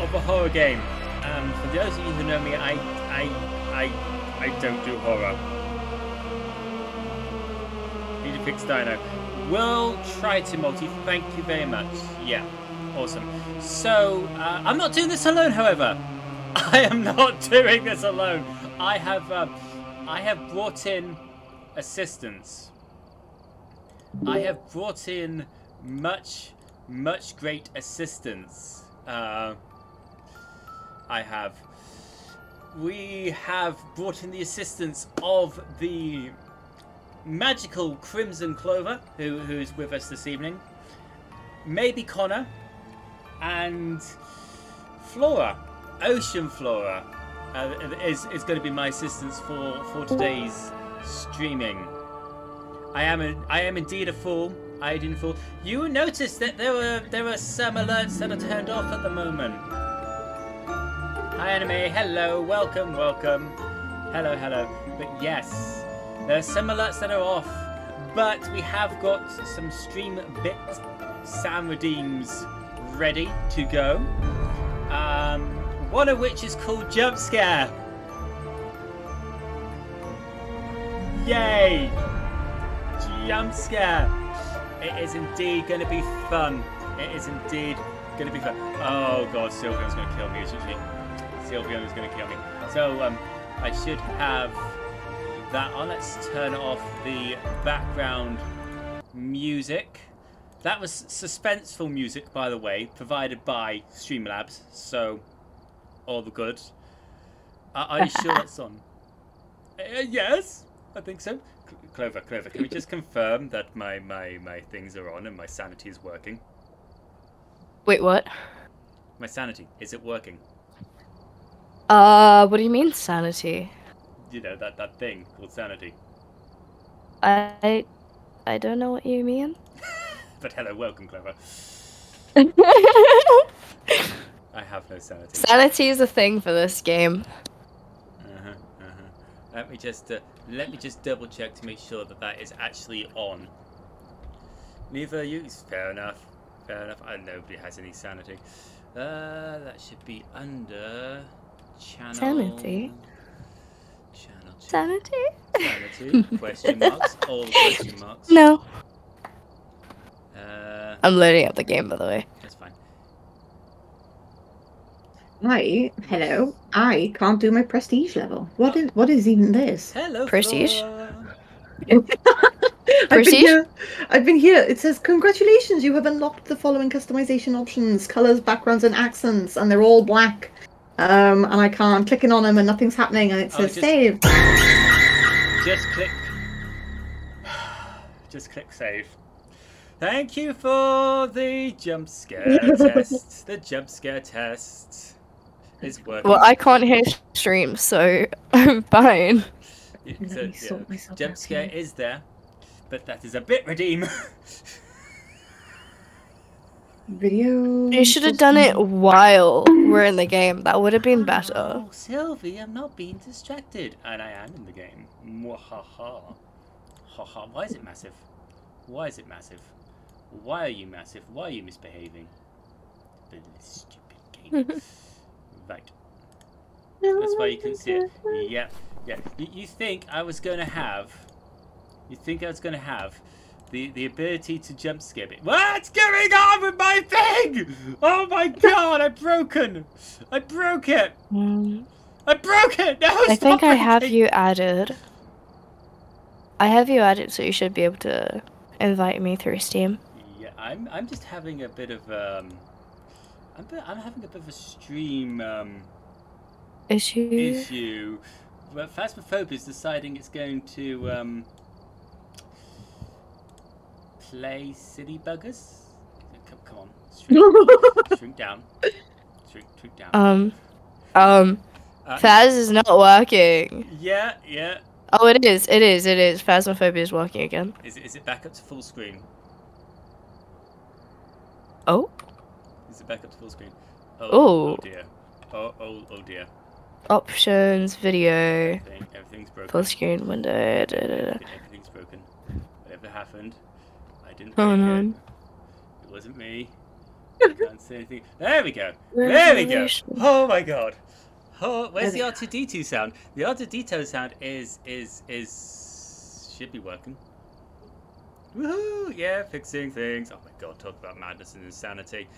of a horror game. Um, for those of you who know me, I, I, I, I don't do horror. Need to fix Dino. We'll try to multi. Thank you very much. Yeah, awesome. So uh, I'm not doing this alone, however. I am not doing this alone. I have, um, I have brought in assistance. I have brought in much, much great assistance. Uh, I have. We have brought in the assistance of the magical Crimson Clover, who, who's with us this evening. Maybe Connor. And Flora, Ocean Flora, uh, is, is going to be my assistance for, for today's streaming. I am a, I am indeed a fool. I didn't fool. You noticed that there were there are some alerts that are turned off at the moment. Hi anime, hello, welcome, welcome. Hello, hello. But yes, there are some alerts that are off, but we have got some stream bit Sam redeems ready to go. Um, one of which is called Jump Scare. Yay! Jump Scare! It is indeed going to be fun. It is indeed going to be fun. Oh god, Sylveon's going to kill me, isn't she? Sylveon is going to kill me. So, um, I should have that on. Let's turn off the background music. That was suspenseful music, by the way, provided by Streamlabs. So, all the good. Uh, are you sure that's on? Uh, yes, I think so. Cl- Clover, Clover, can we just confirm that my, my, my things are on and my sanity is working? Wait, what? My sanity, is it working? Uh, what do you mean sanity? You know, that, that thing called sanity. I, I don't know what you mean. But hello, welcome, Clover. I have no sanity. sanity is a thing for this game. Uh-huh, uh-huh. Let me just uh, let me just double check to make sure that that is actually on. Neither use. Fair enough. Fair enough. And nobody has any sanity. Uh, that should be under channel. Sanity? Channel. two. Sanity? Sanity? question marks. All question marks. No. Uh, I'm loading up the game, by the way. that's fine. I hello. I can't do my prestige level. What is what is even this? Hello. Prestige? I've been Prestige? here. I've been here. It says congratulations. You have unlocked the following customization options: colors, backgrounds, and accents, and they're all black. Um, and I can't clicking on them, and nothing's happening, and it Oh, says just- save. Just click. Just click save. Thank you for the jump scare test. The jump scare test is working. Well, I can't hear stream, so I'm fine. Yeah, so, yeah, jump scare here. is there, but that is a bit redeem. Video. You should have done it while we're in the game. That would have been better. Oh, Sylvie, I'm not being distracted, and I am in the game. Mwahaha. Haha. Why is it massive? Why is it massive? Why are you massive? Why are you misbehaving? The stupid game. right. That's why you couldn't see it. Yeah, yeah. You, you think I was going to have? You think I was going to have the the ability to jump skip it? What's going on with my thing? Oh my god! I've broken. I broke it. Mm, I broke it. No, I think I have breaking. you added. I have you added, so you should be able to invite me through Steam. Yeah, I'm I'm just having a bit of um. I'm, bit, I'm having a bit of a stream um, Issue. issue. Well, Phasmophobia is deciding it's going to um, play City Buggers. Come, come on, shrink, shrink down, shrink, shrink down. Um, um, Uh, Faz is not working. yeah, yeah. Oh, it is. It is. It is. Phasmophobia is working again. Is it, is it back up to full screen? Oh, Is it back up to full screen? Oh, Oh. oh dear. Oh, oh, oh dear. options, video, Everything, everything's broken. full screen window. Da, da, da. Everything's broken. Whatever happened, I didn't Oh, no. it. It wasn't me. Can't see anything. There we go. There we go. Oh my god. Oh, where's the R2D2 sound? The R2D2 sound is is is should be working. Woohoo! Yeah, fixing things. Oh my god, talk about madness and insanity.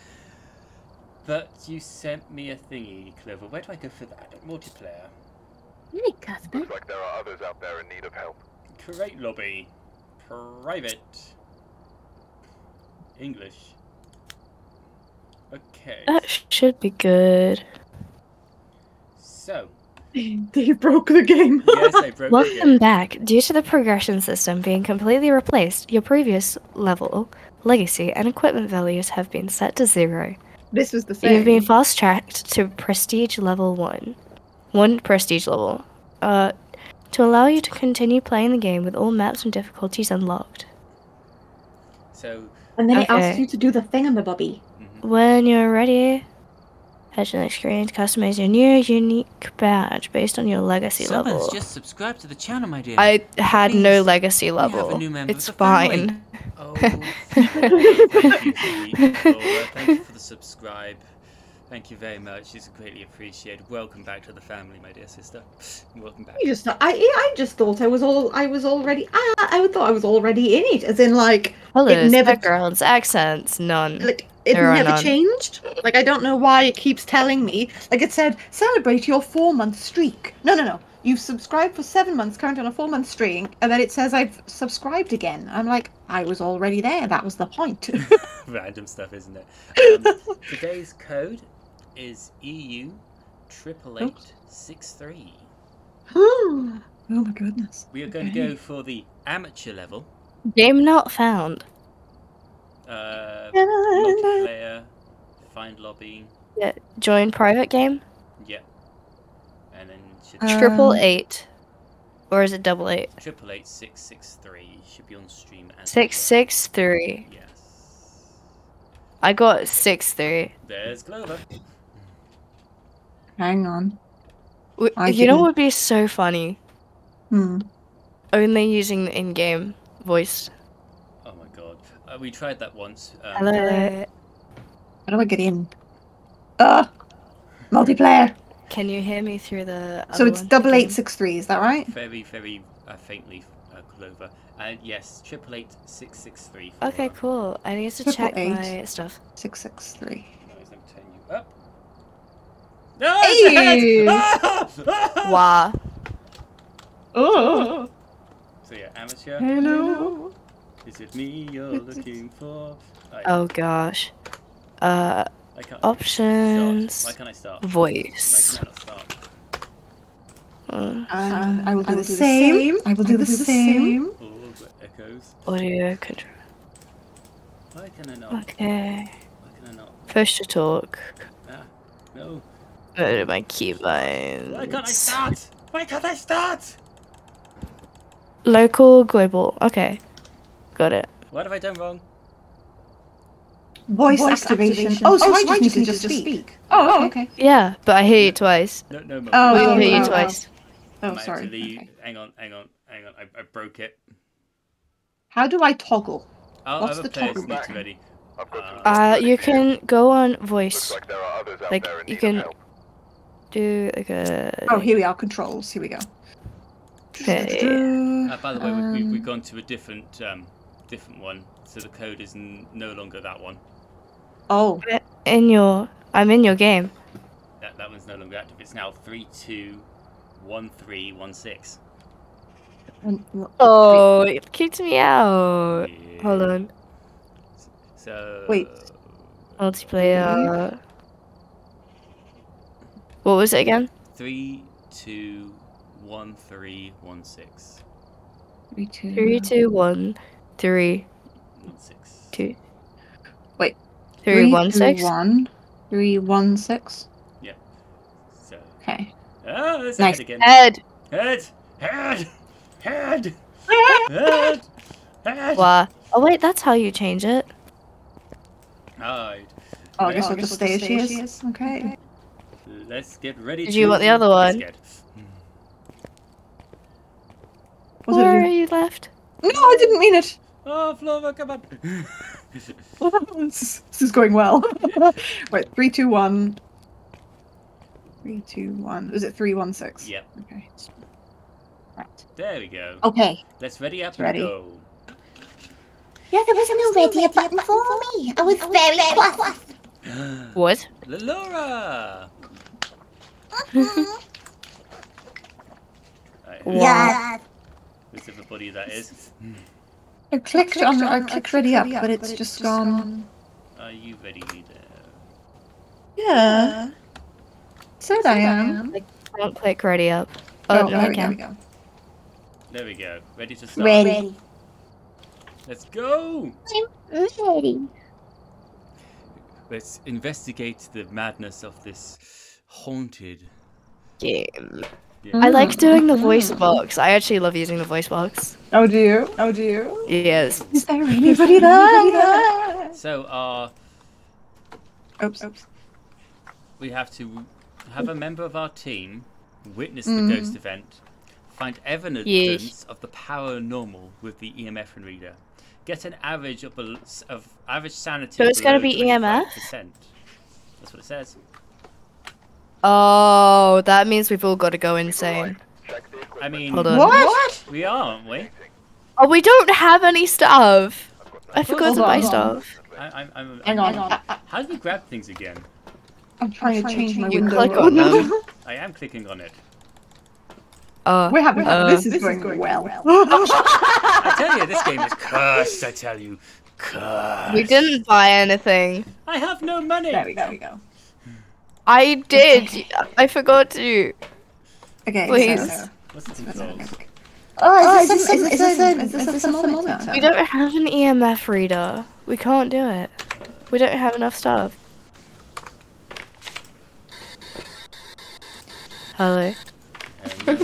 But you sent me a thingy, Clover. Where do I go for that? Multiplayer. Hey, Cuthbert. Looks like there are others out there in need of help. Create lobby. Private. English. Okay. That should be good. So, They broke the game. yes, I broke the Welcome game. back. Due to the progression system being completely replaced, your previous level, legacy, and equipment values have been set to zero. This was the same. You've been fast tracked to prestige level one. One prestige level. Uh, to allow you to continue playing the game with all maps and difficulties unlocked. So, And then it Okay. asks you to do the thingamabobby. mhm. When you're ready, head to the next screen to customize your new unique badge based on your legacy Someone's level. just subscribed to the channel, my dear. I had no Please, legacy have a level. new member of It's the family. fine. Oh, thank you, Pete. Laura. Thank you for the subscribe. Thank you very much. It's greatly appreciated. Welcome back to the family, my dear sister. Welcome back. You just, I, I just thought I was all, I was already, I, I thought I was already in it, as in like, Colors, never- backgrounds, accents, none. like it There never changed. Like I don't know why it keeps telling me. Like it said, celebrate your four month streak. No, no, no. You've subscribed for seven months, currently on a four month streak, and then it says I've subscribed again. I'm like, I was already there. That was the point. Random stuff, isn't it? Um, today's code is EU triple eight six three. oh my goodness. We are going to go for the amateur level. Game not found. Uh, Yeah. multiplayer, find lobby. Yeah, Join private game. Yep. And then should Um, eight. Or is it double eight? triple eight six six three should be on stream as Six well. six three. Yes. I got six three. There's Clover. Hang on. W- I you know what would be so funny? Hmm. Only using the in-game voice. Oh my god. Uh, we tried that once. Um, Hello. How do I get in? Uh multiplayer. Can you hear me through the? So it's one? double Can eight you- six three. Is that right? Very, very uh, faintly, uh, Clover. And yes, triple eight six six three. Okay, cool. I need to Triple check eight. my stuff. Six six three. Noise, I'm turning you up. No, Hey! it's the head! Ah! Wow. Oh. So yeah, amateur. Hello. Is it me you're looking for? I, Oh gosh. Uh, options. Why can't I start? voice. Why can I start? Uh, And I will do the same. I will do the same. Oh, the echoes. audio control. Why can I not? Okay. Why can I not? Push to talk. Ah, no. Go to my keybinds. Why can't I start? Why can't I start? Local global. Okay. Got it. What have I done wrong? Voice, activation. Oh, so I just need to just speak. Oh, okay. Yeah, but I hear you twice. No, no. Mo- Oh, we oh, can hear you oh, twice. Oh, I might sorry. Okay. Hang on, hang on, hang on. I, I broke it. How do I toggle? I'll What's the toggle button? ready. I've got some Uh, stuff Uh, ready you can go on Looks voice. like there are others out like, there you can- help. Do like a. Oh, here we are. Controls. Here we go. Okay. Uh, by the way, we, we, we've Um, gone to a different, um, different one, so the code is n- no longer that one. Oh, In your. I'm in your game. That that one's no longer active. It's now three two, one three one six. Oh, it kicked me out. Hold on. So Wait. Multiplayer. What was it again? Three two one three one six Three, two, Three, two, one, three, one six. two. Wait. Three, one, two, six. one, three, one, six. So Okay. oh, there's Nice. head again. Head. Head, head, head, head, head. Wow. Oh wait, that's how you change it. Right. Oh, I guess Oh, I'll just stay as she is. Okay. Let's get ready. Did you want the other one? get- Where are you? you left? No, I didn't mean it. Oh, Flora, come on. this this is going well. Right, three, two, one. Three, two, one. Was it three, one, six? Yep. Okay. Right. There we go. Okay. Let's ready up It's ready. and go. Yeah, there was no ready button for me. I was very cross. What? Laura! Right, Wow. Yeah. who's everybody that is? I clicked on. I clicked ready up, but it's just gone. Are you ready there? Yeah. So Said I am. Don't click ready up. Oh, no, there we go, we go. There we go. Ready to start? Ready. Let's go! Ready. Let's investigate the madness of this haunted Game. Yeah. I like doing the voice Mm. box. I actually love using the voice box. Oh, do you? Oh, do you? Yes. Is there anybody there? So, uh, Oops. Oops. we have to have a member of our team witness the Mm. ghost event, find evidence Yes. of the paranormal with the EMF reader, get an average of, of average sanity. So it's gonna be EMF? 25%. That's what it says. Oh, that means we've all got to go insane. Check the equipment. I mean, Hold on. What? we are, aren't we? Oh, we don't have any stuff. I forgot Hold to on, buy on. stuff. I, I'm, I'm, Hang on. I, How do we grab things again? I'm trying to change my You window. click on them. I am clicking on it. Uh, We're having Uh, this is going, well. I tell you, this game is cursed. I tell you, cursed. we didn't buy anything. I have no money. there we go. There we go. I did. I forgot to. Okay. Please. So, What's the so, controls? oh, Oh, is oh, this, is is this this, a- is this, is a thermometer? We don't have an EMF reader. We can't do it. We don't have enough stuff. Hello. Hello.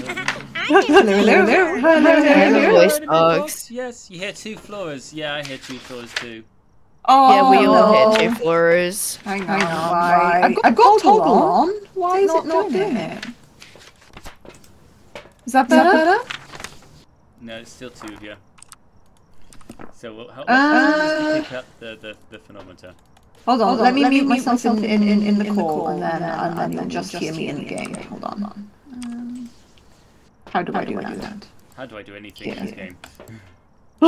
Hello, hello, hello, hello, hello. Voice Hello, box. Yes, you hear two floors. Yeah, I hear two floors too. Oh, yeah, we all no. hit two floors. Hang on, why? I've got, I've got toggle on. Why is it not doing it? Is that better? No, it's still two here. So we'll help Uh, pick up the, the, the thermometer. Hold on, let me mute myself in, in, in, in the call, and then and then you'll just hear me in the game. Hold on. Um, how do I do that? How do I do anything in this Yeah. game? uh,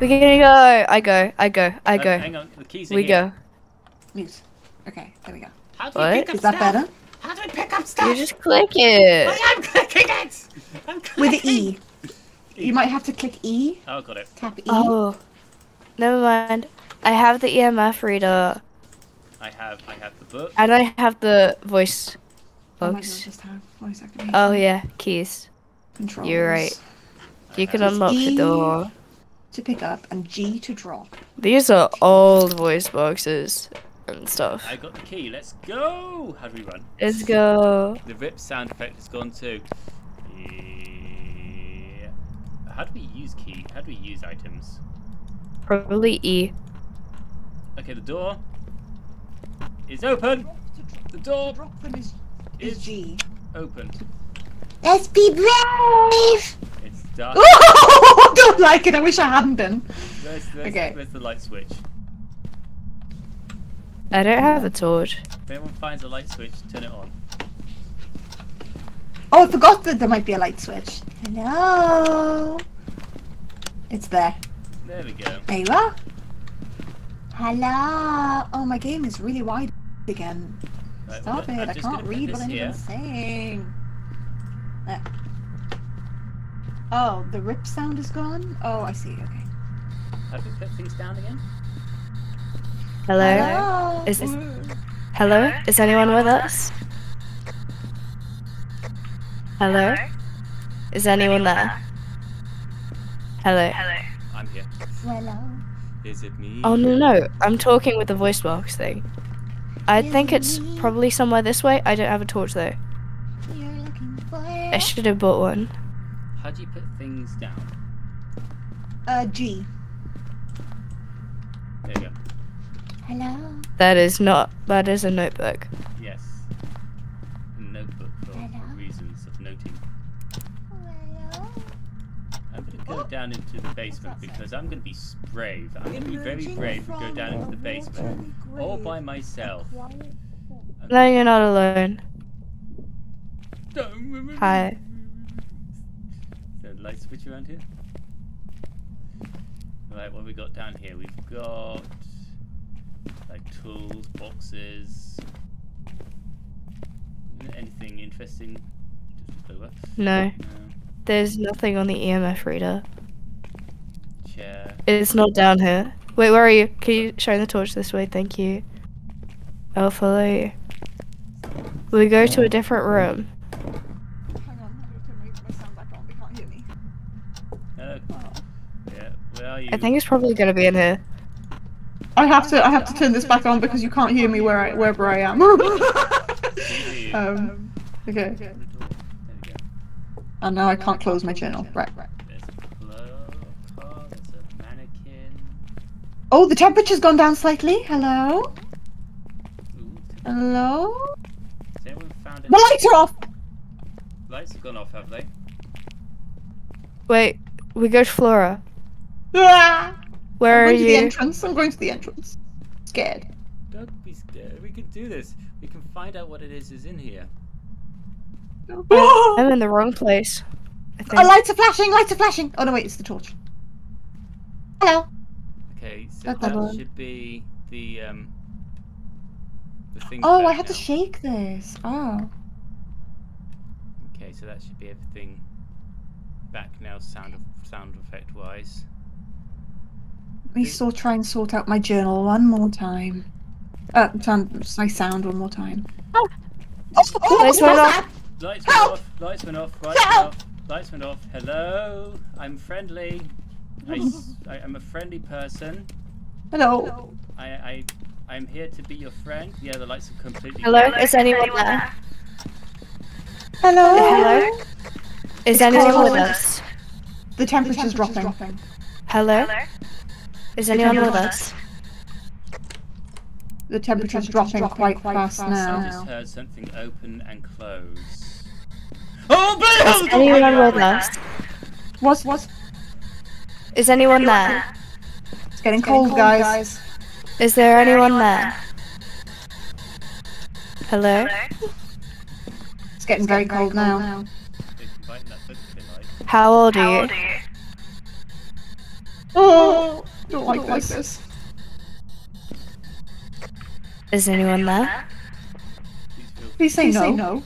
We're gonna go. I go. I go. I Uh, go. hang on, the keys are We here. go. mute. Okay, there we go. How do What? pick up Is that stuff? better? How do I pick up stuff? You just click it. I am clicking it! I'm With the E. You might have to click E. Oh, got it. Tap E. Oh, never mind. I have the EMF reader I have I have the book. and I have the voice Oh my god, just have voice activation. Oh yeah, keys. Controls. you're right. You can have- unlock the E. door. To pick up and G to drop. These are old voice boxes and stuff. I got the key. Let's go. How do we run? Let's go. The rip sound effect is gone too. Yeah. How do we use key? How do we use items? Probably E. Okay, the door is open. The door Drop them is, is is G. open. Let's be brave. It's dark. Oh, I don't like it. I wish I hadn't been. Where's, where's, Okay. where's the light switch? I don't have a torch. If anyone finds a light switch, turn it on. Oh, I forgot that there might be a light switch. Hello. It's there. There we go. There you are. Hello. Oh, my game is really wide again. Right, Stop it. I'm I can't read this what here. anyone's saying. There. Oh, the rip sound is gone? Oh, I see. Okay. Have we put things down again? Hello? Hello. Is this- mm. Hello? Is anyone with us? Hello? Is anyone there? Hello? Hello? I'm here. Hello. Uh, is it me? Oh no no, I'm talking with the voice box thing. I think it's probably somewhere this way. I don't have a torch though. You're looking for. I should have bought one. How do you put things down? Uh, G. There you go. Hello. That is not. That is a notebook. Yes. A notebook for Hello? reasons of noting. Hello. I'm gonna go down into the basement because I'm going to be s- brave. I'm going to be very brave and go down into the basement all by myself. No, you're not alone. Hi. So light switch around here. Right, what we got down here? We've got like tools, boxes. Anything interesting? Just look. No, No. there's nothing on the EMF reader. Chair. It's not down here. Wait, where are you? Can you shine the torch this way? Thank you. I'll follow you. We go to a different room. Hang on, I to make my sound back on. They can't hear me. Yeah, where are you? I think it's probably gonna be in here. I have to. I have to turn this back on because you can't hear me where I wherever I am. Um. Okay. There we go. And now I can't close my channel. Right. Right. There's a clo- car, there's a mannequin. Oh, the temperature's gone down slightly. Hello. Ooh, Hello. has anyone found The lights are off. lights have gone off, have they? Wait, we go to Flora. Ah! Where I'm are going to the entrance. I'm going to the entrance. Scared. Don't be scared. We can do this. We can find out what it is is in here. I'm in the wrong place. I think. Oh, lights are flashing. Lights are flashing. Oh no, wait, it's the torch. Hello. Okay, so That's that should be the um the thing. Oh, I back had to shake this. Oh. Okay, so that should be everything back now, sound of sound effect wise. Let me still try and sort out my journal one more time. Uh, sound, my sound one more time. Oh, oh, Lights went off. Lights went off. Lights went off. Lights went off. Lights went off. Hello, I'm friendly. I, s- I am a friendly person. Hello. I I I'm here to be your friend. Yeah, the lights are completely. Hello, gone. is anyone there? Hello. Hello? Is anyone cold. with us? The temperature's dropping. Hello? Is anyone with us? The temperature's dropping quite fast I now. just heard something open and close. Oh, Bill! Is anyone with us? What's what's? Is anyone there? It's getting cold, guys. Is there anyone there? Hello? It's getting very cold now. How old are you? Oh, oh don't like this. Is anyone there? Please say no. no.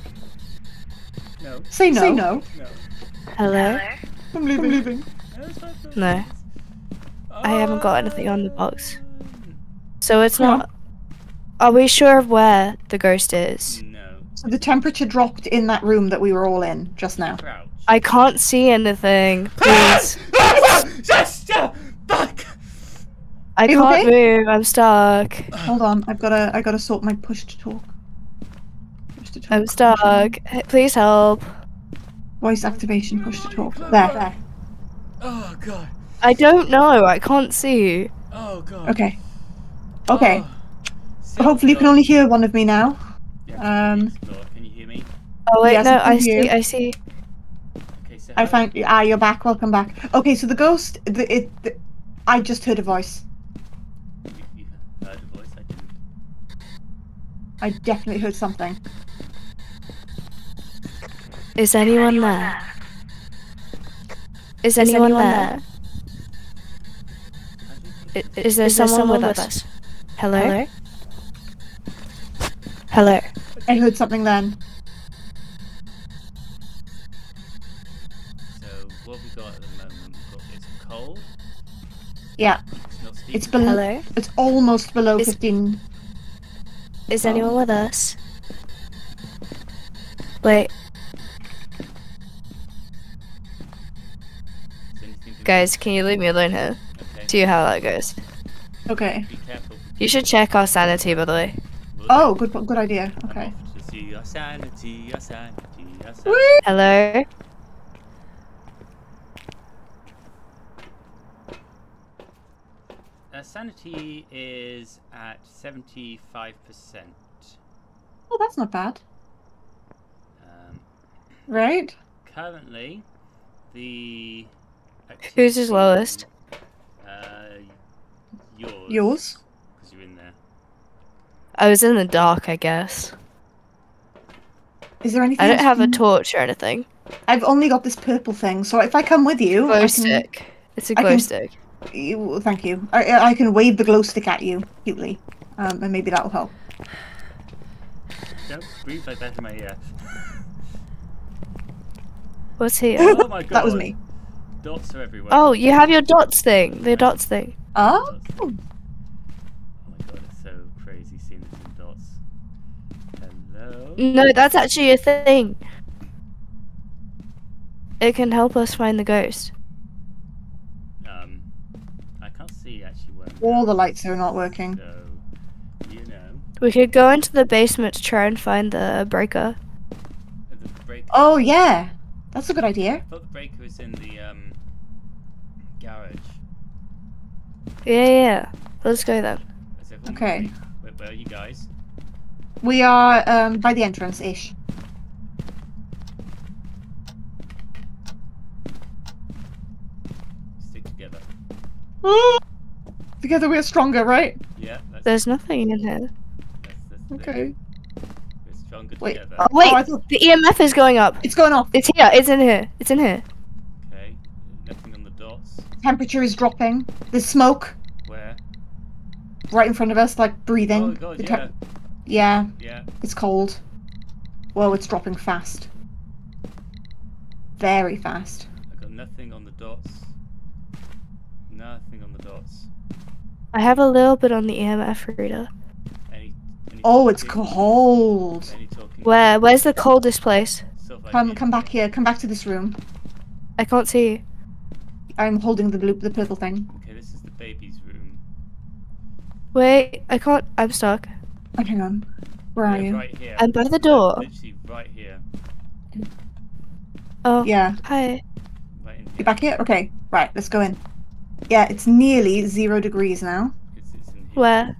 No. Say no. Say no. No. Hello? I'm leaving. I'm leaving. No. I haven't got anything on the box. So it's not. Are we sure of where the ghost is? No. So the temperature dropped in that room that we were all in just now. Crouch. I can't see anything. Please. Just back. I You can't okay? move. I'm stuck. Hold on, I've gotta I gotta sort my push to talk. Push to talk. I'm stuck. Please help. Voice activation, push to talk. There, there. Oh god. I don't know. I can't see. Oh god. Okay. Okay. Oh. Hopefully you can only hear one of me now. Yeah, um. Can you hear me? Oh wait, Yes, no. I I hear. see. I see. Okay, so I how- found ah, you're back. Welcome back. Okay, so the ghost, the, it, the, I just heard a voice. You, you heard a voice. I didn't. I definitely heard something. Is anyone there? Is anyone there? I- Is there someone with us? Hello? Hello? I heard something then. So what we got at the moment? We've got it's cold. Yeah, It's it's below. Hello? It's almost below Is- 15. Is anyone with us? Wait, Is anything to- guys, can you leave me alone here? Okay. See how that goes. Okay. You should check our sanity, by the way. Oh, good, good idea. Okay. off to see your sanity, your sanity, your sanity. Whee! Hello? Uh, sanity is at seventy-five percent. Oh, that's not bad. Um, Right? currently, the Who's his lowest? Uh, yours. Yours? Because you're in there. I was in the dark, I guess. Is there anything? I don't else have a torch or anything. I've only got this purple thing, so if I come with you, Glow I can, stick. It's a glow can- stick. you- thank you. I, I can wave the glow stick at you cutely, um, and maybe that'll help. Don't breathe like that in my ear. What's here? oh my god. That was me. Dots are everywhere. Oh, you have your dots thing. The dots thing. Oh, Oh my god, it's so crazy seeing this in dots. Hello? No, that's actually a thing. It can help us find the ghost. Um, I can't see actually where all the lights are not working. So, you know, We could go into the basement to try and find the breaker. the breaker. Oh yeah, that's a good idea. I thought the breaker was in the um garage. Yeah, yeah. Let's go then. Okay. Where, where are you guys? We are um, by the entrance ish. Stick together. Together we're stronger, right? Yeah, that's, There's nothing in here. that's, that's Okay. thing. We're stronger Wait. together. Oh, wait, Oh, thought the EMF is going up. it's going off. It's here. It's in here. It's in here. Okay. Nothing on the dots. Temperature is dropping. There's smoke Where? right in front of us, like breathing. Oh god, The yeah. yeah, Yeah. it's cold. Whoa, it's dropping fast. Very fast. I got nothing on the dots. Nothing on the dots. I have a little bit on the EMF reader. Any, any Oh, it's cold. Where? Where's the coldest place? Come, come back here. Come back to this room. I can't see. You. I'm holding the blue, the purple thing. Okay, this is the baby's room. Wait, I can't. I'm stuck. Oh, hang on. Where are Yeah, you? Right here. I'm by the door. Literally right here. Oh, Yeah, hi. Right in here. you back here. Okay, right. Let's go in. Yeah, it's nearly zero degrees now. It's, it's in here. Where?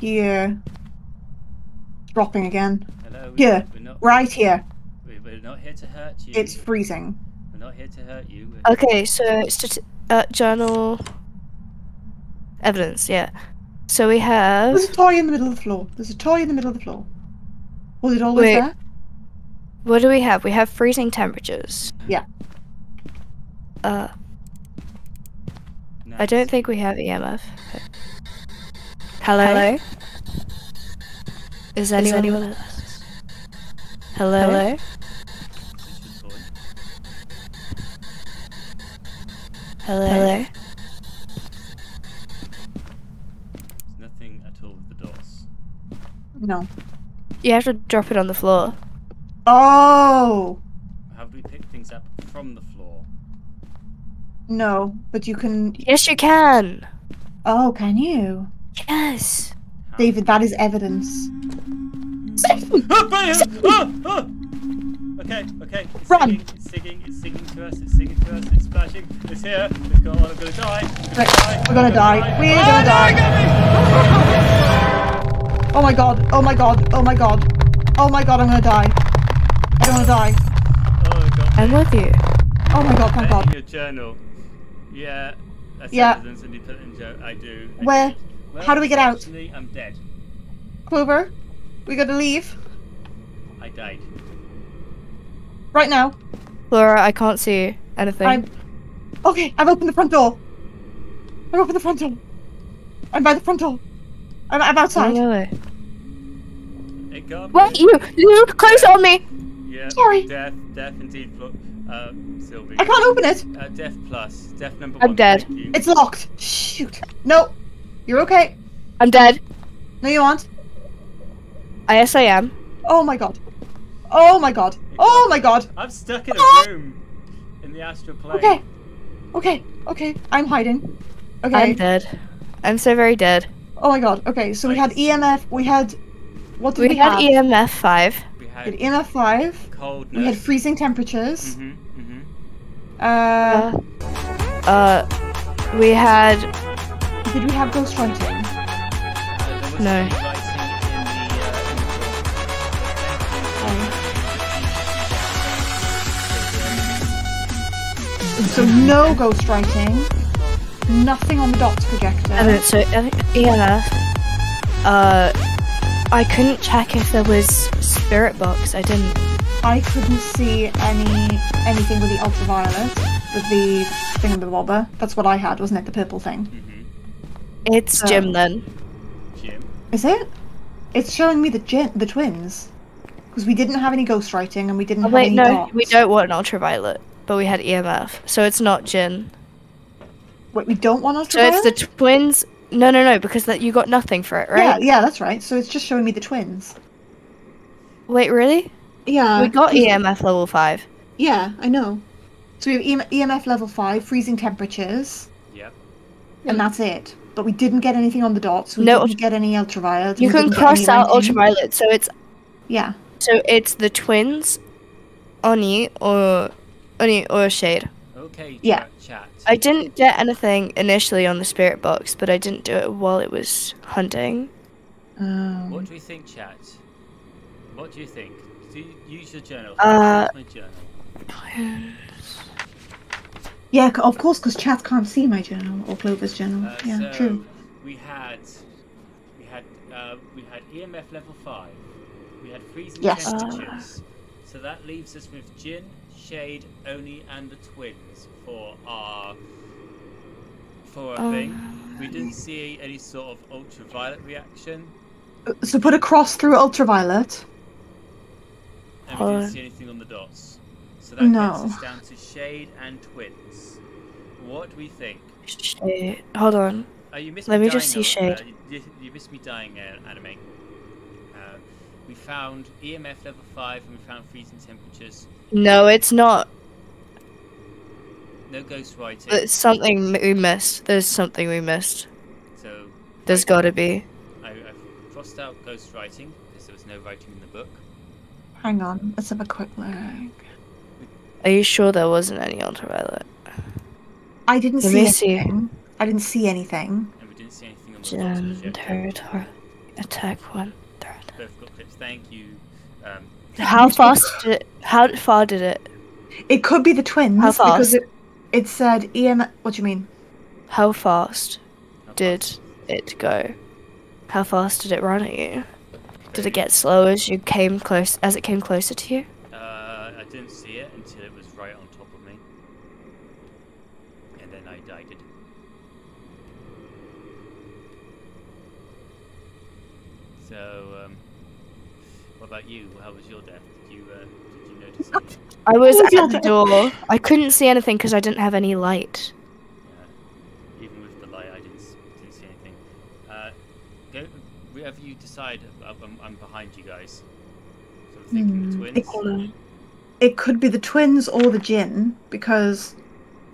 Here. Dropping again. Hello. we- Here. We're not. Right here. We're not here to hurt you. It's freezing. We're not here to hurt you. We're- Okay, so stati- uh, journal evidence. Yeah. So we have. There's a toy in the middle of the floor. There's a toy in the middle of the floor. Was it always Wait. there? What do we have? We have freezing temperatures. Yeah. Uh, I don't think we have EMF. Hello. Hello. Is anyone? with us? Hello. Hello. It's the toy. Hello. Hello. There's nothing at all with the dots. No. You have to drop it on the floor. Oh Have we picked things up from the floor? no, but you can. Yes, you can. Oh, can you, Yes. How? David? That is evidence. Ah, bam! Ah, ah! Okay, okay. It's Run. Singing, it's singing, it's singing to us, it's singing to us, it's splashing, it's here, it's gone, I'm gonna die. I'm gonna die. we're gonna die. We're gonna die. it got me! Oh my god! Oh my god! Oh my god! Oh my god! I'm gonna die. I don't wanna die. Oh, it got me. I'm with you. Oh my god! Thank Put it in god. your journal. Yeah, that's Yeah. evidence, and you put it in jo- I do. I Where? do. Well, How do we get out? Actually, I'm dead. Clover, we gotta leave I died. right now. Laura, I can't see anything. I'm. Okay, I've opened the front door. I've opened the front door. I'm by the front door. I'm, I'm outside. no way. It got me. Wait, you, you close on me. Yeah. Sorry. Death, death indeed. Flo- uh, Sylvie. I can't open it. Uh, death plus. Death number one. I'm one. dead. thank you. It's locked. Shoot. No. You're okay. I'm dead. No, you aren't. I yes, I am. Oh my god. Oh my god. Oh my god. I'm stuck in Ah! a room in the astral plane. Okay. Okay. Okay. I'm hiding. Okay. I'm dead. I'm so very dead. Oh my god. Okay. So we had Nice. EMF. We had. What did we, We had have? EMF five. We We had had EMF five. coldness. We had freezing temperatures. Mm-hmm. Mm-hmm. Uh, Uh, uh, we had did we have ghost hunting? there was No. So no ghostwriting, nothing on the dots projector. And then, so uh, EMF. Uh, I couldn't check if there was spirit box. I didn't. I couldn't see any anything with the ultraviolet, with the thing in the bobber. That's what I had, wasn't it? The purple thing. Mm-hmm. It's Oh. Jim then. Jim. Is it? It's showing me the gin- the twins. Because we didn't have any ghostwriting and we didn't Oh, have wait, any no, dots. we don't want an ultraviolet, but we had EMF, so it's not Jinn. Wait, we don't want So it's the twins. No, no, no, because that you got nothing for it, right? yeah, yeah, that's right. So it's just showing me the twins. Wait, really? Yeah. we got EMF level five. Yeah, I know. So we have EMF level 5, freezing temperatures, Yep. and that's it. But we didn't get anything on the dots. We No didn't get any ultraviolet. You can get cross any out lighting. ultraviolet, so it's Yeah. so it's the twins, Oni or Oni or Shade. Okay. Yeah. Chat. I didn't get anything initially on the spirit box, but I didn't do it while it was hunting. Um, What do we think, chat? What do you think? Do you use your journal? Uh, my journal. yeah, of course, because chat can't see my journal or Clover's journal. Uh, yeah, so true. We had, we had, uh, we had EMF level five. We had freezing Yes. temperatures. so that leaves us with Jinn, Shade, Oni, and the twins for our for our thing. We didn't see any sort of ultraviolet reaction, So put a cross through ultraviolet. and we didn't see anything on the dots. So that No. gets us down to Shade and twins. What do we think? Shade. Hold on. Oh, you missed Let me me just see shade. Uh, you, you missed me dying, uh, anime. We found EMF level 5 and we found freezing temperatures. No, it's not. No ghost writing. It's something we missed. There's something we missed. So There's right, gotta be. I, I've crossed out ghost writing because there was no writing in the book. Hang on, let's have a quick look. Are you sure there wasn't any ultraviolet? I didn't Let see me see. anything. I didn't see anything. And we didn't see anything on the dots Gen territory. Attack one third. Both got clips. Thank you. Um, How fast did it, how far did it? It could be the twins How because fast? it, it said EM. What do you mean? How fast how did fast? it go? How fast did it run at you? Did it get slow as you came close as it came closer to you? Uh, I didn't see it until it was right on top of me. And then I died it. So, um, what about you? How was your death? Did you, uh, did you notice anything? I was was at the door. I couldn't see anything because I didn't have any light. Uh, even with the light, I didn't, didn't see anything. Uh, go, wherever you decide, I'm, I'm, I'm behind you guys. So I'm thinking the Hmm, twins. It could be the twins or the Jinn because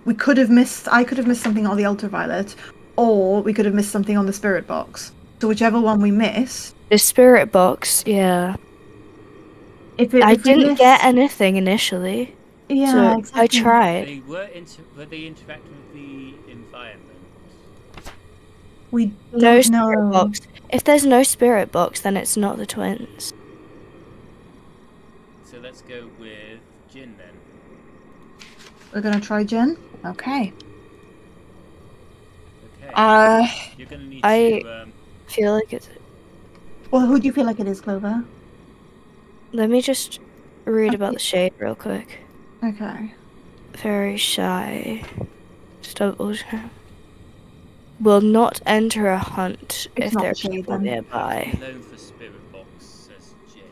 we could have missed. I could have missed something on the ultraviolet, or we could have missed something on the spirit box. So whichever one we miss, The spirit box, yeah. If it, I if didn't miss- get anything initially. Yeah, so I tried. They were inter- were they interacting with the environment? We No don't spirit know. box. If there's no spirit box, then it's not the twins. So let's go with Jinn then. We're gonna try Jinn. Okay. Okay. Uh, You're gonna need I- to. Um, feel like it's. well, who do you feel like it is, Clover? Let me just read about the shade real quick. Okay. Very shy. Double check. Will not enter a hunt It's if not there are people then. nearby. known for spirit box, says Jade.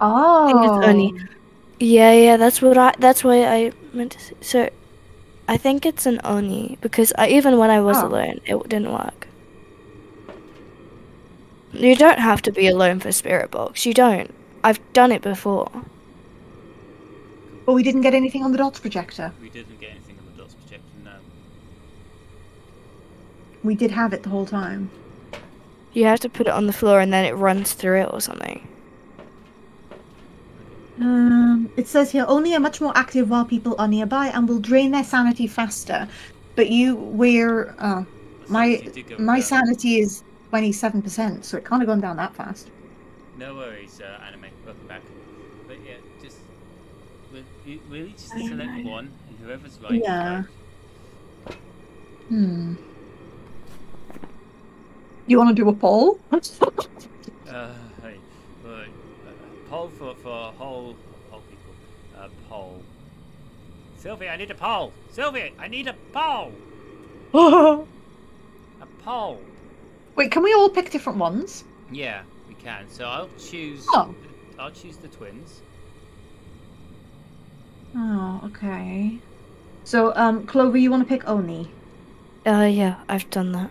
Oh. think it's only- Yeah, yeah, that's what I. That's why I meant to. Say. So, I think it's an oni because I, even when I was Oh. alone, it didn't work. You don't have to be alone for spirit box. You don't. I've done it before. But we didn't get anything on the dots projector. We didn't get anything on the dots projector, no. We did have it the whole time. You have to put it on the floor and then it runs through it or something. Um, it says here only are much more active while people are nearby and will drain their sanity faster. But you, we're, uh, my sanity did go my sanity is twenty seven percent, so it can't have gone down that fast. No worries, uh, anime. Welcome back. But yeah, just we'll, you- we'll each select one Whoever's right. Yeah. right. Hmm. You want to do a poll? Uh, hey, right. Uh, poll for for a whole whole people. Uh, poll. Sylvia, I need a poll. Sylvia, I need a poll. A poll. Wait, can we all pick different ones? Yeah, we can. So I'll choose. Oh. I'll choose the twins. Oh, okay. So, um, Clover, you want to pick Oni? Uh, yeah, I've done that.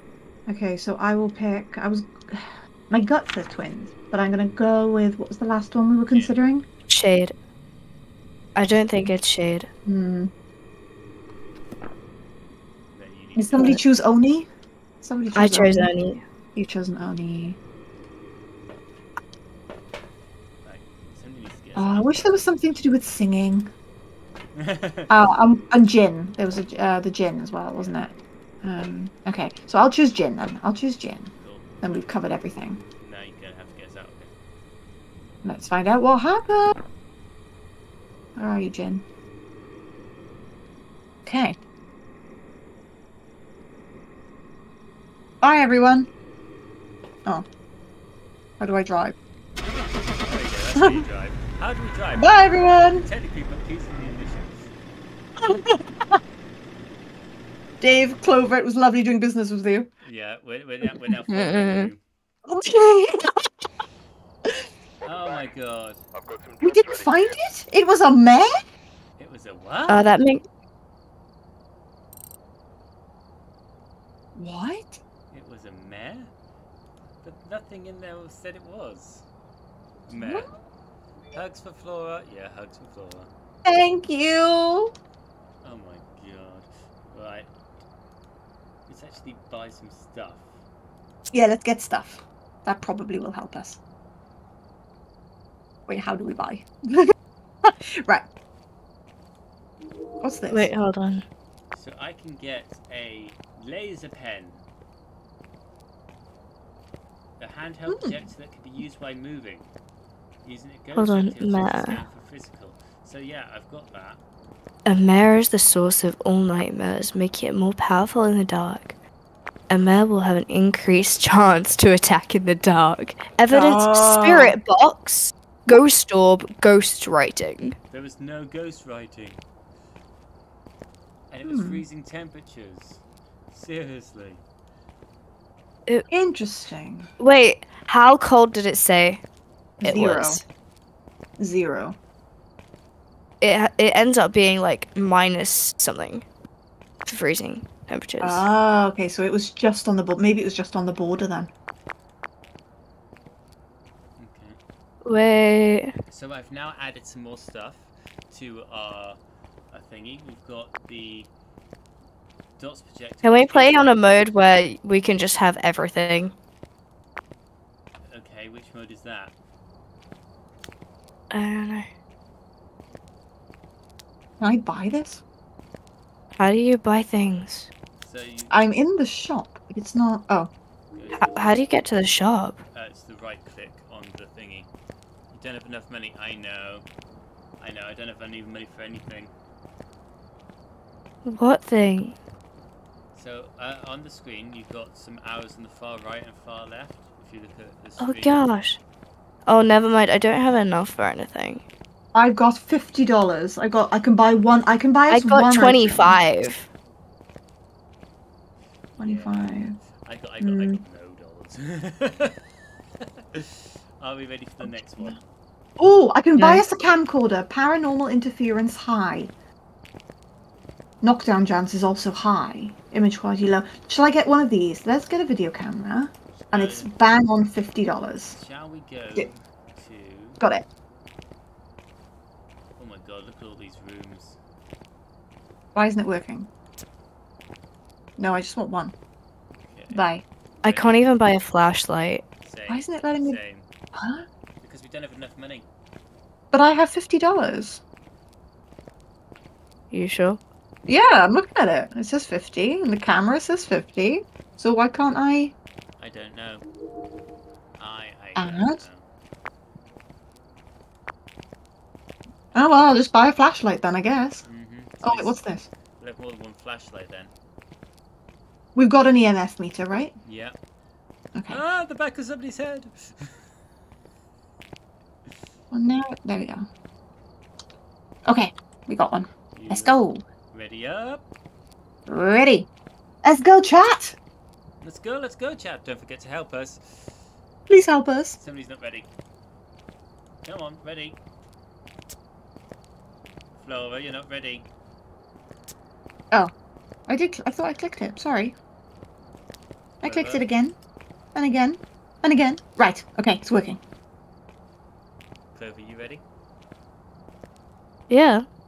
Okay, so I will pick. I was. My gut says twins, but I'm gonna go with what was the last one we were considering? Shade. I don't think it's Shade. Hmm. Then you need Did somebody choose Oni? Somebody chose I chose Oni. Oni. You've chosen Oni. Right. Somebody needs to get Oh, I wish there was something to do with singing. Oh, um, and Jinn. There was a uh, the Jinn as well, wasn't it? Um. Okay, so I'll choose Jinn then. I'll choose Jinn. Cool. Then we've covered everything. Now you're gonna have to us out here. Let's find out what happened. Where are you, Jinn? Okay. Bye, everyone. Oh. How do I drive? There you go. That's how drive. How do we drive? Bye, everyone. Technically, but using the initials. Dave Clover, it was lovely doing business with you. Yeah, we're, we're now, we're now following you. Okay. Oh my god. I've got some We didn't find for it. It was a mare. It was a what? Oh, that make What? It was a mare? But nothing in there said it was. Hmm? Mare. Hugs for Flora? Yeah, hugs for Flora. Thank you. Oh my god. Right. Let's actually buy some stuff. Yeah, let's get stuff. That probably will help us. Wait, how do we buy? right. What's this? wait, hold on. So I can get a laser pen. A handheld Hmm. projector that can be used while moving. Using a ghost Hold on, activity to Matt. scan for physical. So yeah, I've got that. A mare is the source of all nightmares, making it more powerful in the dark. A mare will have an increased chance to attack in the dark. Evidence Ah. spirit box, ghost orb, ghost writing. There was no ghost writing. And it was Hmm. freezing temperatures. Seriously. Interesting. Wait, how cold did it say it Zero. was? Zero. It it ends up being like minus something freezing temperatures. Ah, okay. So it was just on the border. Maybe it was just on the border then. Okay. Wait, So I've now added some more stuff to our, our thingy. We've got the dots projector. Can we play on a mode where we can just have everything? Okay, which mode is that? I don't know. Can I buy this? How do you buy things? So you I'm in the shop. It's not. Oh. go How, how do you get to the shop? Uh, it's the right click on the thingy. You don't have enough money. I know. I know. I don't have any money for anything. What thing? So uh, on the screen, you've got some arrows on the far right and far left. If you look at the Oh gosh. Oh, never mind. I don't have enough for anything. I've got fifty dollars. I got. I can buy one. I can buy I us one got item. 25. Twenty-five. I got. I got. I got no dollars. Are we ready for the next one? Oh, I can buy us a camcorder. Paranormal interference high. Knockdown chance is also high. Image quality low. Shall I get one of these? Let's get a video camera. And it's bang on fifty dollars. Shall we go Yeah. to? Got it. Oh my god! Look at all these rooms. Why isn't it working? No, I just want one. Okay. Bye. I can't even buy a flashlight. Same. Why isn't it letting me? Same. Huh? Because we don't have enough money. But I have fifty dollars. You sure? Yeah, I'm looking at it. It says fifty, and the camera says fifty. So why can't I? I don't know. I. I don't know. Oh well, I'll just buy a flashlight then, I guess. hmm Oh, wait, what's this? We'll have more than one flashlight then. We've got an EMF meter, right? Yeah. Okay. Ah, the back of somebody's head. Well, now, there we go. Okay, we got one. You Let's go. Ready up. Ready. Let's go, chat. Let's go, let's go, chat. Don't forget to help us. Please help us. Somebody's not ready. Come on, ready. Flora, you're not ready. Oh. I did. I thought I clicked it. Sorry. I clicked Whatever. it again, and again, and again. Right. Okay, it's working. Clover, you ready? Yeah, Ready up.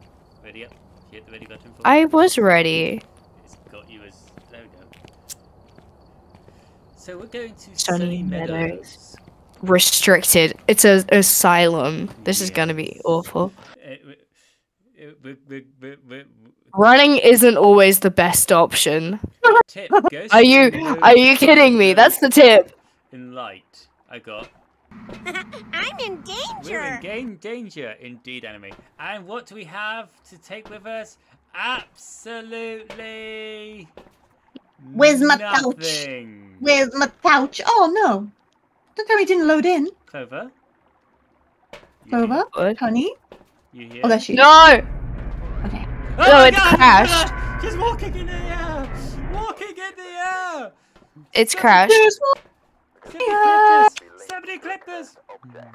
Hit the ready button for I was ready. It's got you as. There we go. So we're going to Sunny Sunny Meadows. Meadows. Restricted. It's a asylum. This is gonna be awful. Running isn't always the best option. Tip, Are you are you kidding me? That's the tip. in light. I got. I'm in danger. We're in danger. game danger, indeed, enemy. And what do we have to take with us? Absolutely. Where's my pouch? Where's my pouch? Oh no! Don't tell me it didn't load in. Clover? You Clover, What? honey. You here? Oh, there she is. No. Okay. Oh No, my it's God, crashed. Clover! She's walking in the air! Walking in the air! It's crashed. There's one. Somebody Yeah. Clipped us! Somebody!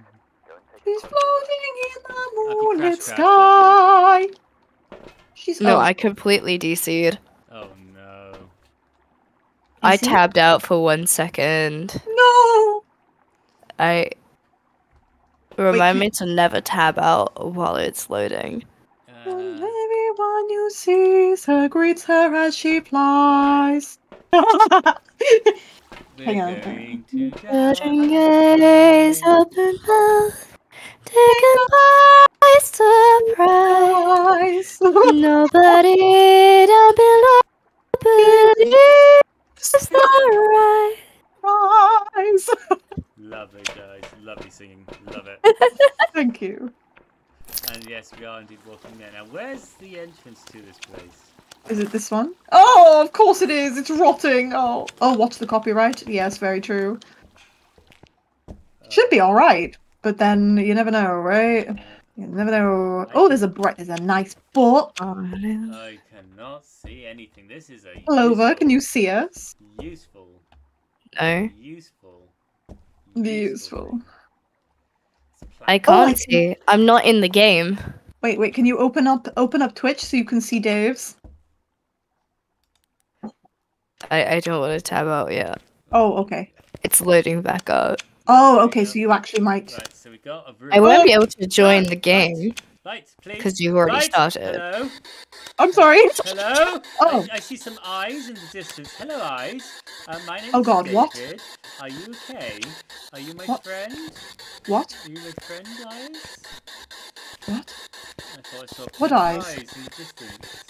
She's floating in the moonlit sky. She's No, oh, I completely DC'd. Oh no. I see? tabbed out for one second. no. I remind can- me to never tab out while it's loading. Uh, Everyone you see her greets her as she flies. we're Hang on. going to Judging die. gaze, open mouth, taken by surprise. Surprise. Nobody down below believes the right. Surprise. Lovely, guys. Lovely singing. Love it. Thank you. And yes, we are indeed walking there. Now, where's the entrance to this place? Is it this one? Oh, of course it is. It's rotting. Oh, oh, watch the copyright. Yes, very true. Should be all right, but then you never know, right? You never know. Oh, there's a bright. There's a nice book. I cannot see anything. This is a Clover, useful, can you see us? useful, No, useful, Useful. It's a plan. I Oh, can't see. see. I'm not in the game. Wait, wait. Can you open up open up Twitch so you can see Dave's? I, I don't want to tab out yet. Oh, okay. It's loading back up. Oh, okay. So you actually might. Right, so we got a room. I won't be able to join the game Lights, please. because you've already Lights, started. Hello. I'm sorry. Hello. Oh. I, I see some eyes in the distance. Hello, eyes. Uh, my name Oh is God, what? David. Are you okay? Are you my What? friend? What? Are you my friend, eyes? What? I thought I saw What pink eyes? in the distance.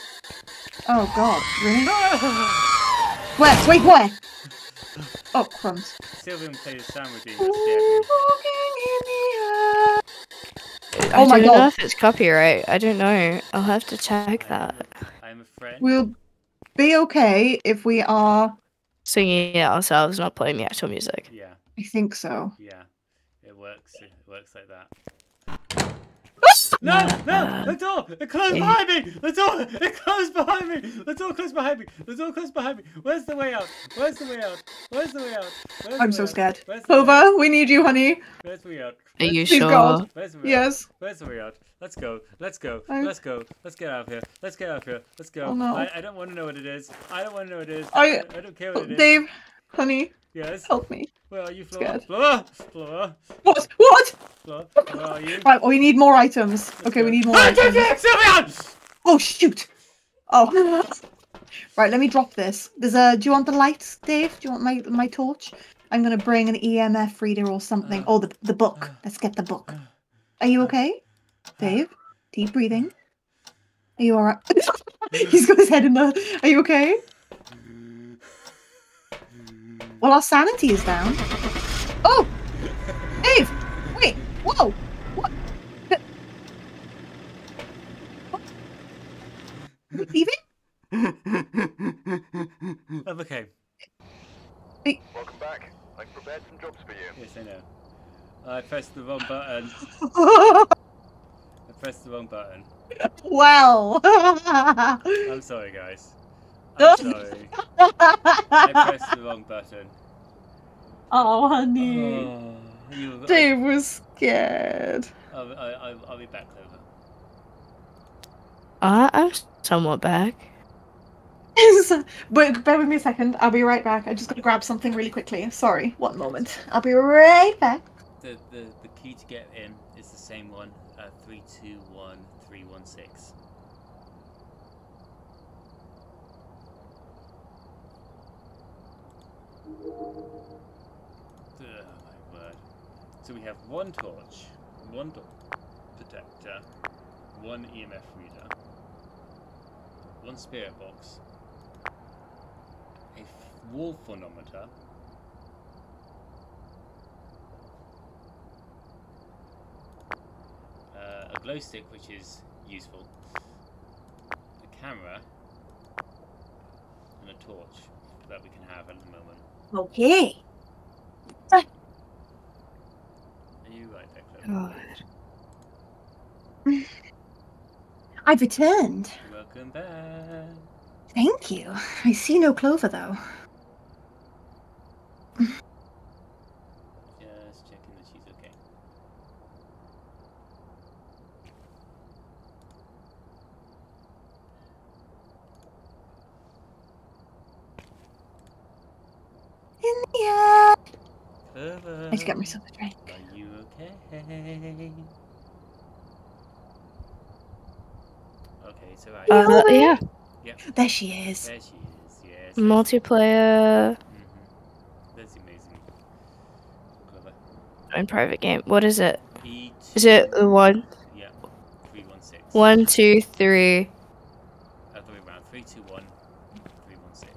Oh God. Really? Where? Wait, where? Oh, crumbs. Sylveon played a sound with you. The oh air. I Oh my don't know God. if it's copyright. I don't know. I'll have to check that. I'm a friend. We'll be okay if we are. Singing it ourselves, not playing the actual music. Yeah, I think so. yeah. It works. It works like that. No, no, the door! It closed behind me! The door! It closed behind me! The door closed behind me! The door closed behind me! Where's the way out? Where's the way out? Where's the way out? Where's the I'm way so out? scared. Where's the way out? Clover, we need you, honey. Where's the way out? Are Where's you the- Please sure? God. Where's the way out? Yes. Where's the way out? Let's go. Let's go. I- Let's go. Let's get out of here. Let's get out of here. Let's go. Oh, no. I, I don't want to know what it is. I don't want to know what it is. I- I don't care what it is. Dave, honey, Yes. help me. Where are you, Flora? Flora? Flora? What? What? Flora? Where are you? Right, we need more items. Let's Okay, go. we need more Ah, items. Sylvia! Oh shoot! Oh. right, let me drop this. There's a. Do you want the lights, Dave? Do you want my my torch? I'm gonna bring an EMF reader or something. Ah. Oh, the the book. Ah. Let's get the book. Ah. Are you okay, Dave? Deep breathing. Are you alright? He's got his head in the. Are you okay? Well, our sanity is down. Oh! Dave! Wait! Whoa! What? what? Are we leaving? I'm okay. Hey. Welcome back. I prepared some jobs for you. Yes, I know. I pressed the wrong button. I pressed the wrong button. Well. I'm sorry, guys. I'm sorry. I pressed the wrong button. oh, honey. Oh, you, Dave was scared. I'll, I'll, I'll, I'll be back, Clover. Uh, I'm somewhat back. but bear with me a second. I'll be right back. I just gotta grab something really quickly. Sorry, one moment. I'll be right back. The, the, the key to get in is the same one. Uh, 321316. My word. So we have one torch, one do- detector, one EMF reader, one spirit box, a wall phonometer, uh, a glow stick, which is useful, a camera, and a torch that we can have at the moment. Okay. Are you right there, God. I've returned. Welcome back. Thank you. I see no clover though. Just checking that she's okay. In the air. Clover. I just got myself a drink. Are you okay? Okay, so right. Uh, yeah. There she is. There she is. Yes. Multiplayer Mm-hmm. That's amazing. Clever. and private game. What is it? E Is it the one, Yeah. Three one six. one, two, three? Other way around. Three two one. Three one six.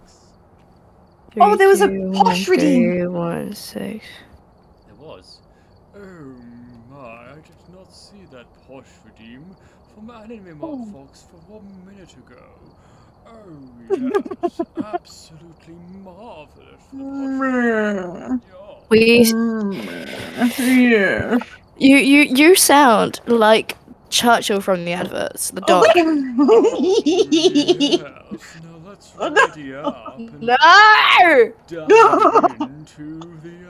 Oh, there was a three, two, posh one, redeem. three, one, six. There was. Oh my! I did not see that posh redeem from Anime Mark Oh. Fox for one minute ago. Oh yes, absolutely marvelous. for the posh redeem. We, yeah. you, you, you sound like Churchill from the adverts. The dog. Oh, Yes, now let's ready up and No! dive into the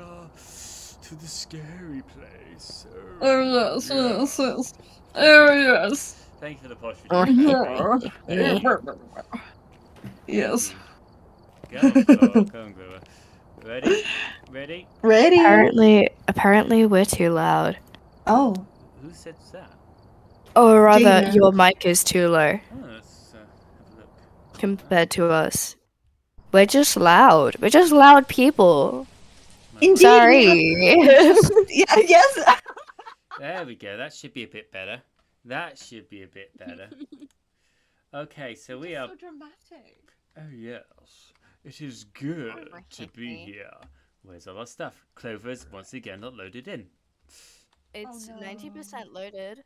to the scary place. Oh, yes, yes, yes. Oh, yes. Thank you for the posh Yeah. Yes. Go, go, go, on, Clover. Ready? Ready? Ready? Apparently, apparently we're too loud. Oh. Who said that? Or rather, Gina. your mic is too low Oh, let's uh, have a look. compared to us. We're just loud. We're just loud people. Indeed. Sorry. Yeah, yes. There we go. That should be a bit better. That should be a bit better. Okay, so we are. So dramatic. Oh yes, it is good to be here. Where's all our stuff? Clover is once again not loaded in. it's oh, no. 90% loaded.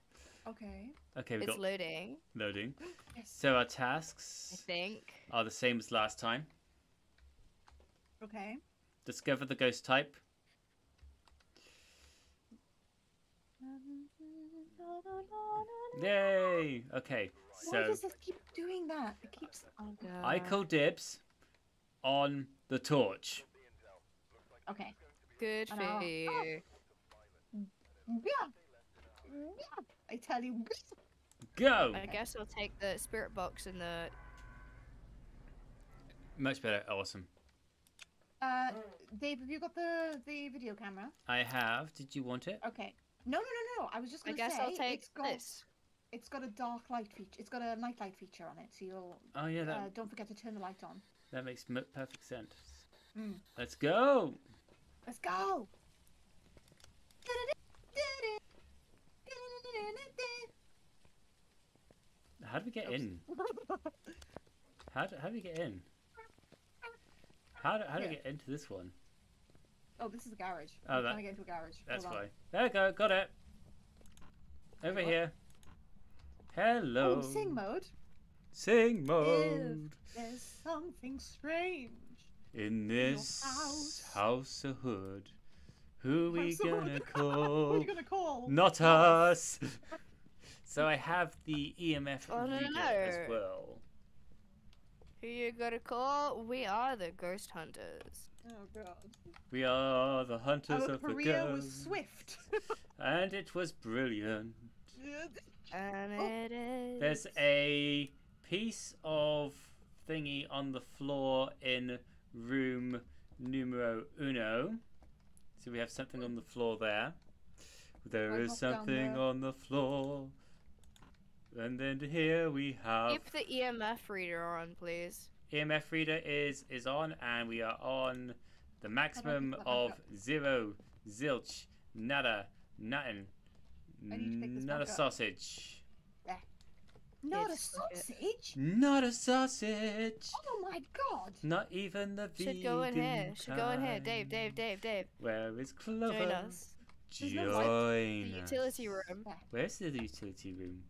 Okay. Okay, we It's got loading, loading. Yes. So our tasks, I think. are the same as last time. Okay. Discover the ghost type. Yay! Okay, Why so does this keep doing that? It keeps. Oh, God. I call dibs on the torch. Okay. Good I for know. you. Yeah. Yeah. I tell you. Go! I guess I'll take the spirit box and the. Much better. Awesome. Uh, Dave, have you got the the video camera? I have. Did you want it? Okay. No, no, no, no. I was just I gonna guess say I'll take it's got this. it's got a dark light feature. It's got a night light feature on it, so you'll Oh yeah, that uh, don't forget to turn the light on. that makes m- perfect sense. Mm. Let's go. Let's go. How do we get in? How do, how do we get in? How do, how do we Here. get into this one? Oh, this is a garage. Oh, I'm that- trying to get into a garage. That's Hold on. There we go. Got it. Over here. Hello. Oh, sing mode. Sing mode. There's something strange. In this house. house of hood, Who we I'm gonna call? Who are you gonna call? Not us. so I have the EMF Oh, no, no. as well. Who you gonna call? We are the ghost hunters. Oh god. We are the hunters Our of the career ghost, was swift. and it was brilliant. And Oh. it is. There's a piece of thingy on the floor in room numero uno. So we have something on the floor there. There I is something there. on the floor. And then here we have Keep the EMF reader on, please. EMF reader is is on, and we are on the maximum of zero, zilch, nada, nothing, I need to pick this not a back up. sausage, Not a It's okay. sausage. not a sausage, Oh my god. not even the vegan Should go in here. Should go in here. Dave. Dave, Dave, Dave. Where is Clover? Join us. There's no light. Join The utility room. Where's the utility room?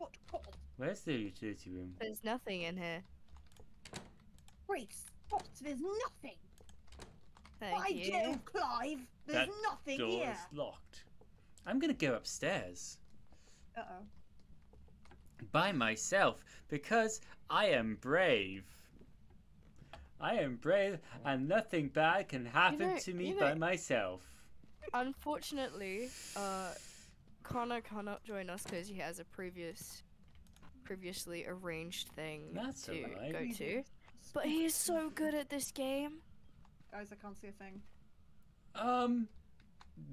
What? what? Where's the utility room? There's nothing in here. Great Scott, there's nothing. Thank By you. Jove, Clive, there's that nothing door here. is locked. I'm gonna go upstairs. Uh oh. by myself because I am brave. I am brave and nothing bad can happen know- to me you know- by myself. Unfortunately, uh, Connor cannot join us because he has a previous, previously arranged thing That's to alright. go to. But he is so good at this game. Guys, I can't see a thing. Um,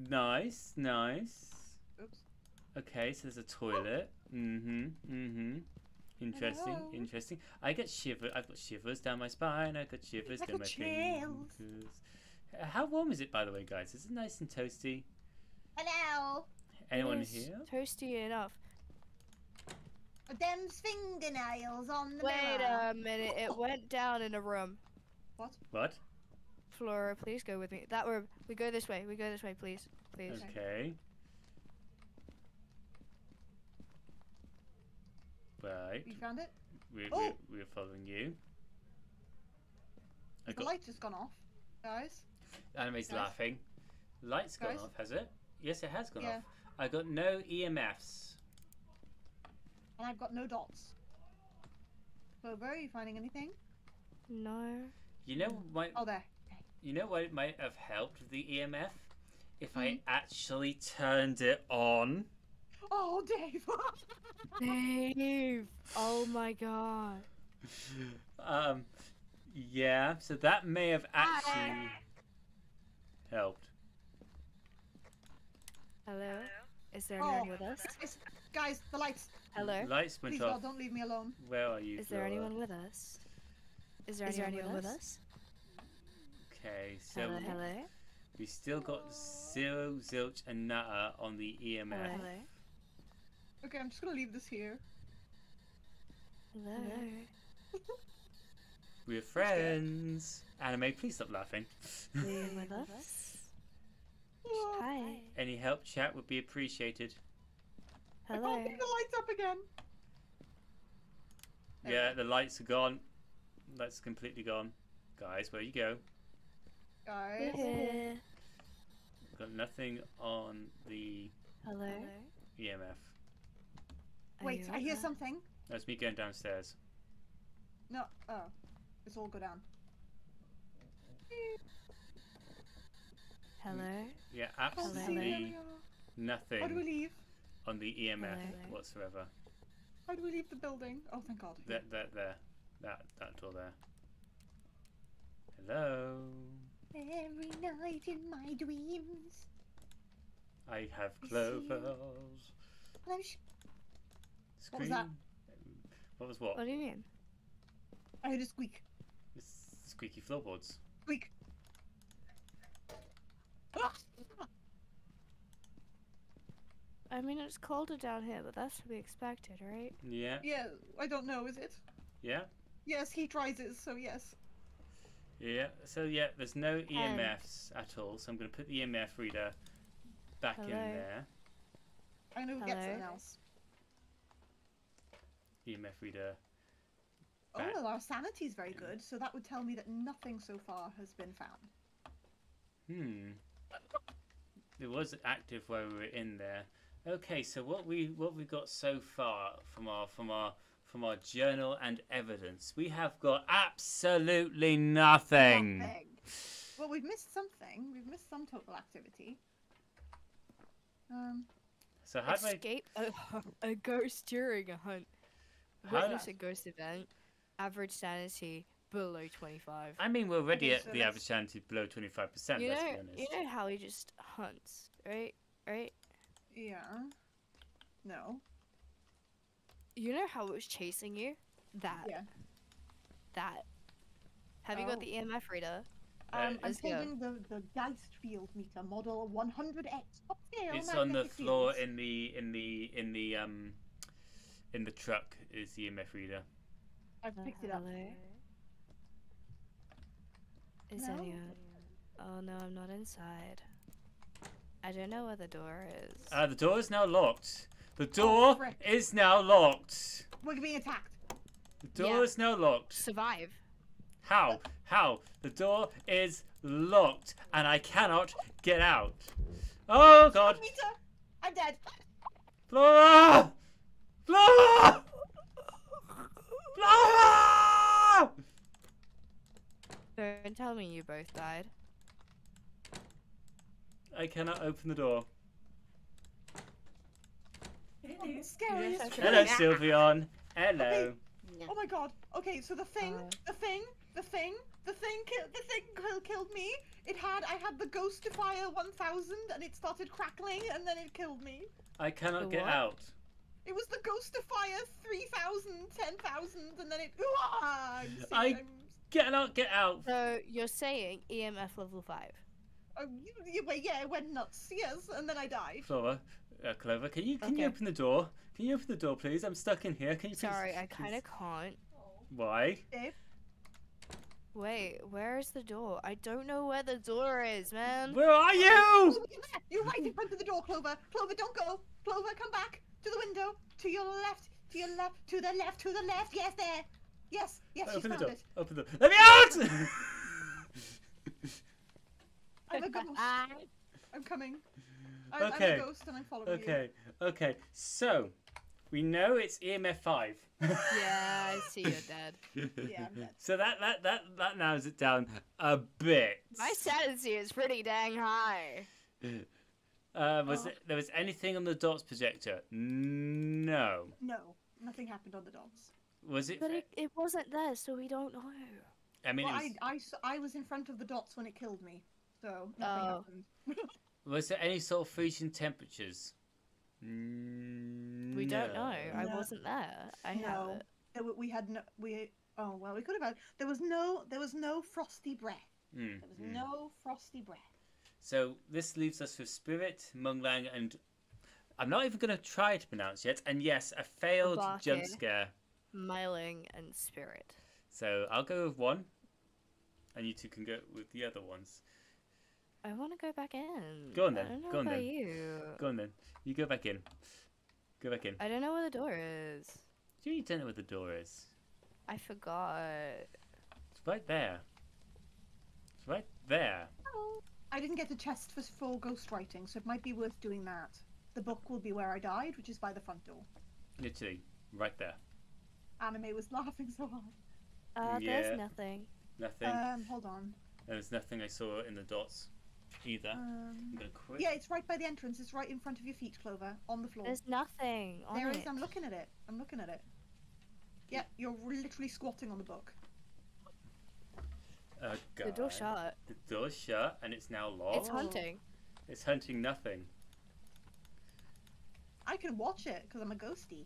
nice, nice. Oops. Okay, so there's a toilet. Mm-hmm, mm-hmm. Interesting, Hello. interesting. I get shivers. I've got shivers down my spine. I've got shivers down Little my chills. fingers. How warm is it, by the way, guys? Is it nice and toasty? Hello. Anyone It is here? Toasty enough. Them's fingernails on the Wait mirror. a minute. It went down in a room. What? What? Flora, please go with me. That room. We go this way. We go this way, please. Please. Okay. Right. You found it? We're, Oh! we're, we're following you. I The got light just gone off. Guys? anime's Guys? laughing. Light's gone Guys? off, has it? Yes, it has gone Yeah. off. I got no EMFs. And I've got no dots. Clover, are you finding anything? No. You know what? Oh, there. You know what might have helped the EMF if Hmm? I actually turned it on. Oh, Dave! Dave. Oh my god. Um, yeah. So that may have actually helped. Hello. Is there Oh. anyone with us? It's- guys, the lights. Hello. Lights went Please, God, off. don't leave me alone. Where are you? Is there anyone with us? Is there anyone, with us? Okay, so Hello. Hello. we still got zero, zilch, and nada on the EMF. Hello. Okay, I'm just gonna leave this here. Hello. We're friends. Anime, please stop laughing. Anyone with us? Hi. Any help, chat would be appreciated. Hello. I can't Hello. keep the lights up again. There yeah, we the lights are gone. Lights are completely gone. Guys, where you go? Guys. Here. Got nothing on the Hello. EMF. Are Wait, I hear okay? something. That's me going downstairs. No. Oh. It's all go down. Hello. Yeah, Can't see where absolutely we are. How do we nothing leave? on the EMF Hello. whatsoever. How do we leave the building? Oh, thank God. That, that, there. That, that door there. Hello. Every night in my dreams. I have clovers. And I'm What was that? What was what? What do you mean? I heard a squeak. It's squeaky floorboards. Squeak. I mean, it's colder down here, but that's to be expected, right? Yeah, Yeah, I don't know, is it? yeah, Yes, heat rises, so yes. yeah. So yeah, there's no EMFs at all. So I'm going to put the EMF reader back in Hello? there. I know who gets Hello? something else. EMF reader. Oh, well, our sanity is very good, so that would tell me that nothing so far has been found. Hmm. It was active while we were in there. Okay, so what we what we got so far from our from our from our journal and evidence, we have got absolutely nothing. Nothing. Well, we've missed something. We've missed some total activity. Um, So how do I? Escape a, a ghost during a hunt. How- Witness a ghost event. Average sanity below 25. I mean, we're already Okay, at so the let's- average sanity below twenty five percent. You Let's be know, honest. you know how he just hunts, right? Right? yeah. No. You know how it was chasing you? That. Yeah. That. Have you got Oh. the EMF reader? Um, I'm let's holding the, the Geist field meter model 100x top scale. It's on the floor in the in the in the um in the truck is the EMF reader. I've picked it up. Hello? Is No? anyone? Oh no, I'm not inside. I don't know where the door is. Uh, the door is now locked. The door frick. is now locked. We're being attacked. The door Yeah. is now locked. Survive. How? How? The door is locked and I cannot get out. Oh god! Meter! I'm dead. Flora! Flora! Flora! Don't tell me you both died. I cannot open the door. Oh, scary. Yes, as I shit. Hello, Sylveon. Hello. Oh my god. Okay, so the thing, Uh. the thing, the thing, the thing, ki- the thing kill- killed me. It had, I had the Ghostifier 1000 and it started crackling and then it killed me. I cannot The get what? out. It was the Ghostifier 3000, 10,000 and then it, ah, I'm, sick, I- I'm, Get out, get out. So you're saying EMF level five? I'm, you- you- wait, yeah, it went nuts, yes, and then I died. Flora, uh, Clover, can you can you open the door? Can you open the door, please? I'm stuck in here. Can you please? Sorry, I kind of can't. Why? Dave, Wait, where is the door? I don't know where the door is, man. Where are you? Clover, come back. You're right in front of the door, Clover. Clover, don't go. Clover, come back to the window. To your left. To your left. To the left. To the left. Yes, there. Yes. Yes, she's Open the found door. it. Open the door. Let me out! I'm a ghost. I'm coming. I'm, Okay. I'm a ghost and I'm following okay, okay. So, we know it's EMF five. yeah, I see you're dead. Yeah, I'm dead. So that that that that narrows it down a bit. My sanity is pretty dang high. Uh, was Oh. it, there was anything on the dots projector? No. No, nothing happened on the dots. Was it? But it, it wasn't there, so we don't know. I mean, Well, it was, I, I, s- I was in front of the dots when it killed me, so nothing Oh. happened. was there any sort of freezing temperatures? Mm, We don't know. no. I No. wasn't there. I have No. it. There we had no. We oh well, we could have had. There was no. There was no frosty breath. Mm, There was mm. no frosty breath. So this leaves us with Spirit, Myling, and I'm not even going to try to pronounce yet. And yes, a failed Obake. jump scare. Myling and Spirit. So I'll go with one, and you two can go with the other ones. I want to go back in. Go on then, I don't know go on about then. you. Go on then. You go back in. Go back in. I don't know where the door is. Do you don't know where the door is. I forgot. It's right there. It's right there. Oh. I didn't get the chest for full ghostwriting, so it might be worth doing that. The book will be where I died, which is by the front door. Literally, right there. Anime was laughing so hard. Uh, Yeah. there's nothing. Nothing. Um, hold on. there was nothing I saw in the dots either. Um, yeah, it's right by the entrance. It's right in front of your feet, Clover, on the floor. There's nothing on There it. is. I'm looking at it. I'm looking at it. Yeah, you're literally squatting on the book. Oh god. The door shut. The door's shut and it's now locked. It's hunting. It's hunting nothing. I can watch it because I'm a ghosty.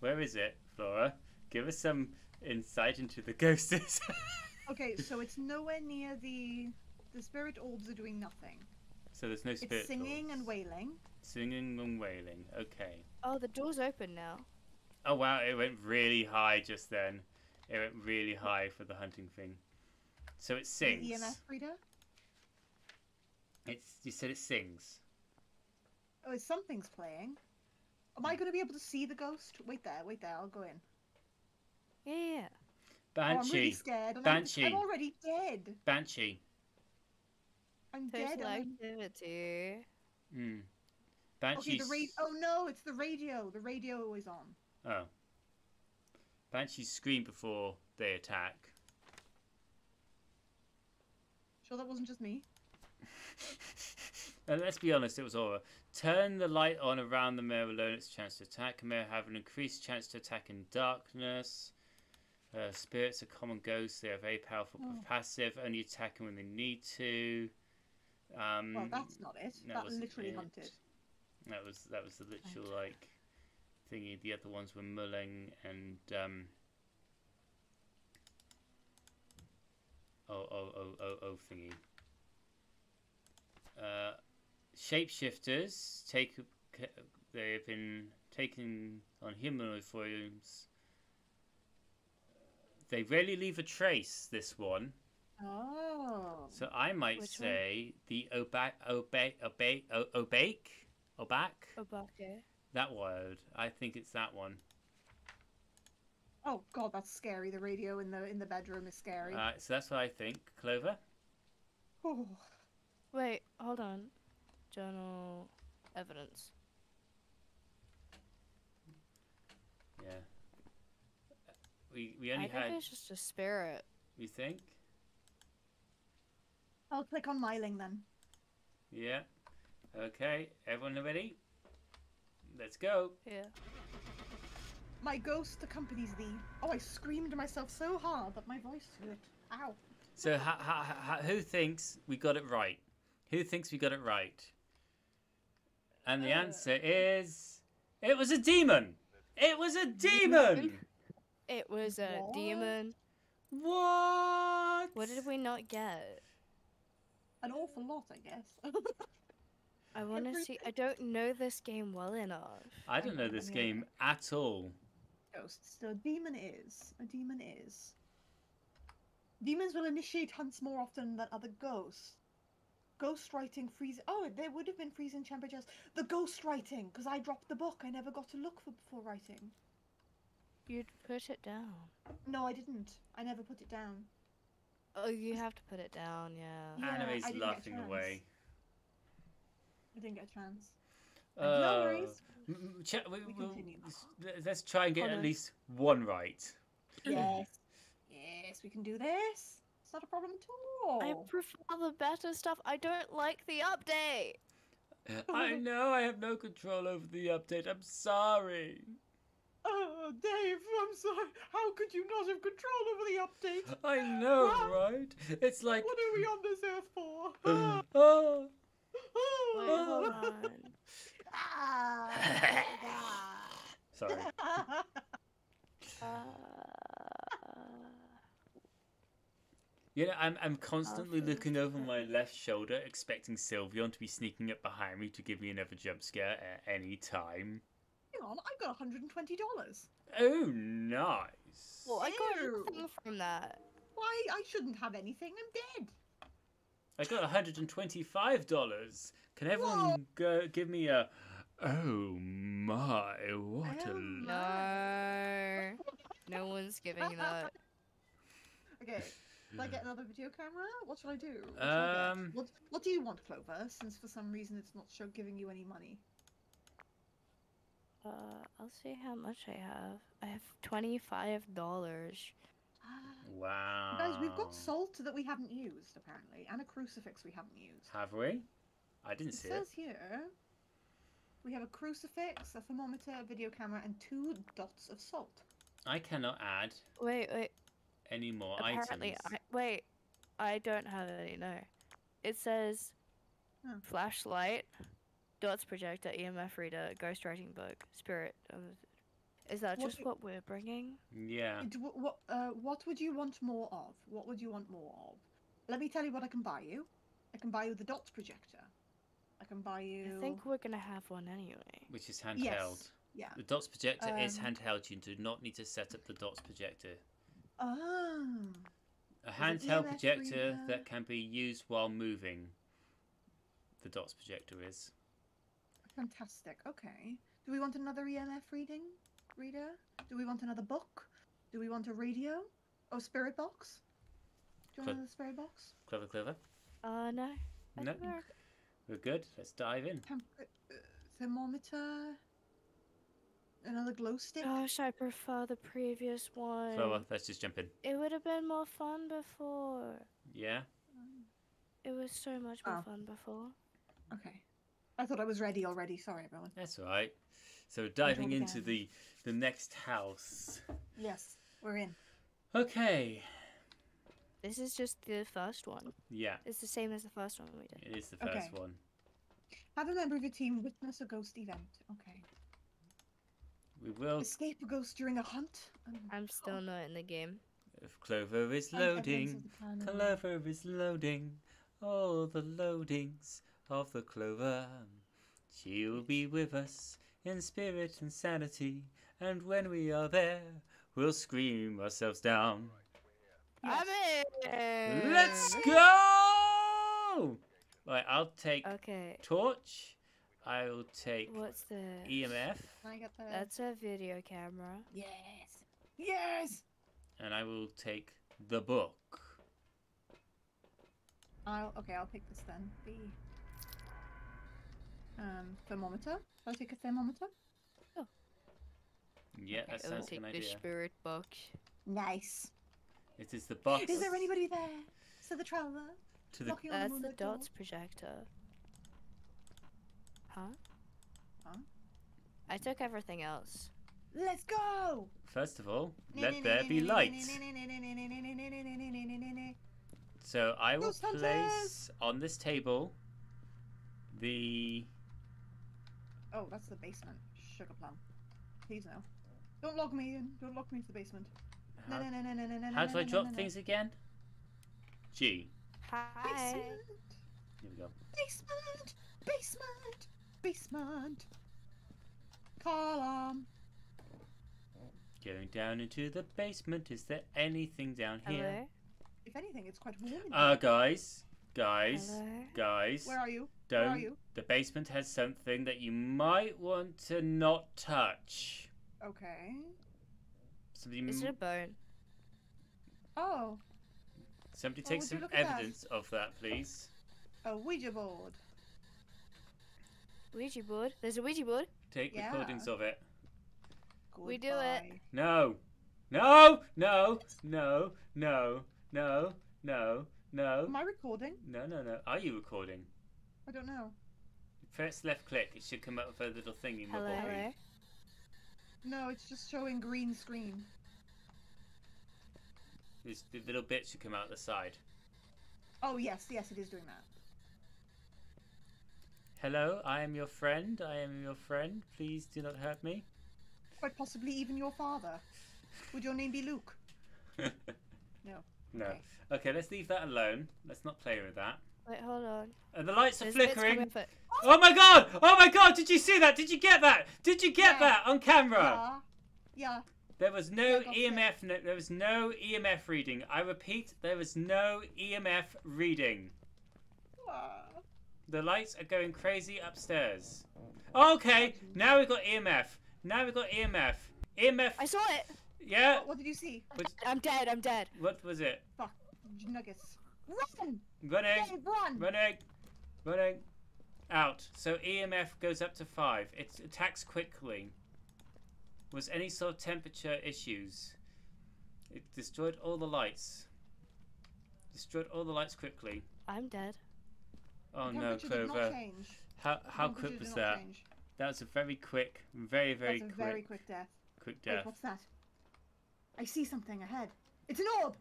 Where is it, Flora? Give us some insight into the ghosts. Okay, so it's nowhere near the. The spirit orbs are doing nothing. so there's no spirit. It's singing doors. and wailing. Singing and wailing. Okay. Oh, the door's open now. Oh wow, it went really high just then. It went really high for the hunting thing. So it The sings. EMF reader. It's you said it sings. Oh, something's playing. Am I hmm. going to be able to see the ghost? Wait there, wait there. I'll go in. Yeah, yeah, yeah. Oh, I'm really Banshee. scared. and I'm- Banshee. I'm already dead. Banshee. I'm dead. Total Ellen. Mm. activity. Okay, Banshee's. the radio. Oh no, it's the radio. The radio is on. Oh. Banshees scream before they attack. Sure, that wasn't just me. And let's be honest, it was Aura. Turn the light on around the mirror alone, its chance to attack. Mirror have an increased chance to attack in darkness. Uh, spirits are common ghosts. They are very powerful but Oh. passive, only attacking when they need to. Um, Well, that's not it. that that literally it. hunted. That was that was the literal like thingy. The other ones were Myling and um. Oh oh oh oh oh thingy. Uh, shapeshifters take they have been taken on humanoid forms. They rarely leave a trace. This one. Oh. So I might Which one? say the oba oba oba o- obake oback Obake. that word. I think it's that one. Oh god, that's scary. The radio in the in the bedroom is scary. Uh, so that's what I think. Clover. oh. Wait, hold on. Journal evidence. Yeah. We we I only think had. it's just a spirit. You think? I'll click on Myling then. Yeah. Okay. Everyone ready? Let's go. Yeah. My ghost accompanies thee. Oh, I screamed myself so hard that my voice hurt. Ow. So ha, ha, ha, who thinks we got it right? Who thinks we got it right? And the Uh. answer is, it was a demon. It was a demon. It was a What? demon. What? What did we not get? An awful lot, I guess. I want to see. I don't know this game well enough. I don't know this game at all. Ghosts. So a demon is. A demon is. Demons will initiate hunts more often than other ghosts. Ghost writing freezing. Oh, there would have been freezing temperatures. The ghost writing, because I dropped the book. I never got to look for before writing. You'd put it down. No, I didn't. I never put it down. Oh, you have to put it down. Yeah. Yeah, I Anime's didn't get a laughing chance. away. I didn't get a chance. Uh, no worries. m- m- ch- we, We we'll- continue. let's- let's try and get Hold at least one right. Yes. yes, we can do this. It's not a problem at all. I prefer the better stuff. I don't like the update. I know I have no control over the update. I'm sorry. Oh, Dave, I'm sorry. How could you not have control over the update? I know, Wow. right? It's like. What are we on this earth for? oh. Wait, hold on. Ah. Sorry. Uh, You know, I'm I'm constantly Okay. looking over my left shoulder, expecting Sylveon to be sneaking up behind me to give me another jump scare at any time. Hang on, I got $120. Oh, nice. well, I got Ew. nothing from that. Why? I shouldn't have anything. I'm dead. I got $125. Can everyone go give me a. Oh my, what a. Oh l- No. No one's giving that. Okay. Should I get another video camera? What should I do? What, should I Um, what, what do you want, Clover? Since for some reason it's not show giving you any money. Uh, I'll see how much I have. I have twenty-five dollars. Wow. Guys, we've got salt that we haven't used apparently, and a crucifix we haven't used. Have we? I didn't It see says it. Says here we have a crucifix, a thermometer, a video camera, and two dots of salt. I cannot add Wait, wait. any more Apparently, items. I wait. I don't have any. No. It says Hmm. flashlight, dots projector, EMF reader, ghostwriting book, spirit. Is that What just do- what we're bringing? Yeah. What, uh, what would you want more of? What would you want more of? Let me tell you what I can buy you. I can buy you the dots projector. I can buy you. I think we're gonna have one anyway. Which is handheld. Yes. Yeah. The DOTS projector is Um, handheld. You do not need to set up the DOTS projector. Oh. A handheld projector reader? that can be used while moving. The DOTS projector is. Fantastic. Okay. Do we want another EMF reading reader? Do we want another book? Do we want a radio? Oh, spirit box. Do you want Could- another spirit box? Clever, clever. Uh, no. I No. we're- We're good. Let's dive in. Temp- uh, thermometer. Another glow stick. Gosh, I prefer the previous one. Flower, let's just jump in. It would have been more fun before. Yeah. It was so much more Oh. fun before. Okay. I thought I was ready already. Sorry, everyone. That's all right. So diving into the the next house. Yes, we're in. Okay. This is just the first one. Yeah, It's the same as the first one we did. it is the first Okay. one. Have a member of your team witness a ghost event. Okay. We will. Escape a ghost during a hunt. Um, I'm still not in the game. If Clover is and evidence of loading. Clover is loading. All the loadings of the Clover. She will be with us in spirit and sanity. And when we are there, we'll scream ourselves down. I'm in. Let's go! Right, I'll take Okay. torch. I will take What's the? EMF, Can I get the? That's a video camera. Yes. Yes. and I will take the book. I'll okay. I'll take this then. The um thermometer. I'll take a thermometer. Yeah, that I will sounds take like the idea. spirit box. Nice. It is the box Is there anybody there? So the traveler. to the That's the, the dots projector. Huh? Huh? I took everything else. Let's go. First of all, let there be light. So I will place on this table the Oh, that's the basement. Sugar plum. Please no. Don't log me in. Don't log me into the basement. No, how, no, no, no, no, no, no, how no, do I no, drop no, no. things again? G. Hi. Basement. Here we go. Basement. Basement. Basement. Column. Going down into the basement. Is there anything down here? Hello. If anything, it's quite warm. In Uh, here. guys, guys, Hello. guys. Where are you? Where are Don't. you? The basement has something that you might want to not touch. Okay. Somebody, Is it a bone? Oh, somebody Oh, take some look at that? evidence of that, please. a Ouija board. Ouija board. There's a Ouija board. Take Yeah. recordings of it. We do it. No. No, no, no, no, no, no, no, Am I recording? no, no, no. Are you recording? I don't know. Press left click. It should come up with a little thing in your Hello. body. No, it's just showing green screen. This the little bit should come out the side. Oh yes, yes, it is doing that. Hello, I am your friend. I am your friend. Please do not hurt me. Quite possibly even your father. Would your name be Luke? No. no. Okay. Okay, let's leave that alone. Let's not play with that. Wait, hold on. And the lights are There's bits flickering. coming for- Oh my god! Oh my god! Did you see that? Did you get that? Did you get Yeah. that on camera? Yeah. Yeah. There was no Yeah, EMF. No, there was no EMF reading. I repeat, there was no EMF reading. The lights are going crazy upstairs. Okay, now we've got EMF. Now we've got EMF. EMF. I saw it. Yeah. What, what did you see? Which, I'm dead. I'm dead. what was it? Fuck. Nuggets. Run! Running. Run! Running. Running. Out. So EMF goes up to five. It attacks quickly. Was any sort of temperature issues? It destroyed all the lights. Destroyed all the lights quickly. I'm dead. Oh The no, temperature did not Clover. change. How how Temperature quick was that? change. That was a very quick, very very That's a quick, very quick death. quick Wait, death. what's that? I see something ahead. It's an orb!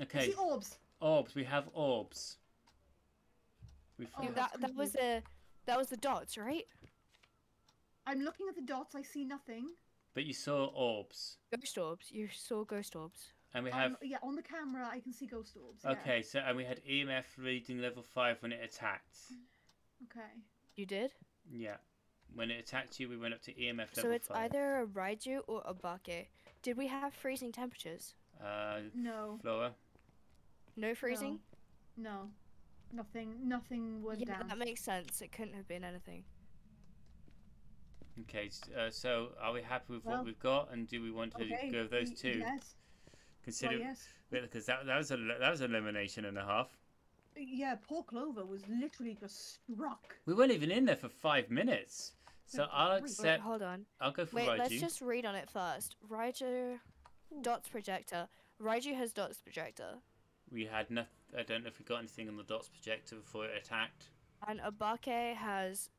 Okay. I Okay, see orbs! Orbs. We have orbs. We Oh, found. that that was the that was the dots, right? I'm looking at the dots, I see nothing. But you saw orbs, Ghost orbs. You saw ghost orbs. and we Um, have. yeah, on the camera I can see ghost orbs. yeah. Okay, so and we had EMF reading level five when it attacked. Okay. You did. Yeah, when it attacked you, we went up to EMF level five. So it's five. either a Raiju or Obake. Did we have freezing temperatures? Uh, No. Flora. No freezing. No. Nothing nothing went Yeah, down. that makes sense. It couldn't have been anything. Okay, uh, so are we happy with Well, what we've got, and do we want to okay. go with those two? Yes. Consider Well, yes. because that that was a that was an elimination and a half. Yeah, poor Clover was literally just struck. We weren't even in there for five minutes. So I'll grief. Wait, accept. hold on. I'll go for Wait, let's just read on it first. Raiju, dots projector. Raiju has dots projector. We had nothing. I don't know if we got anything on the dots projector before it attacked. And Obake has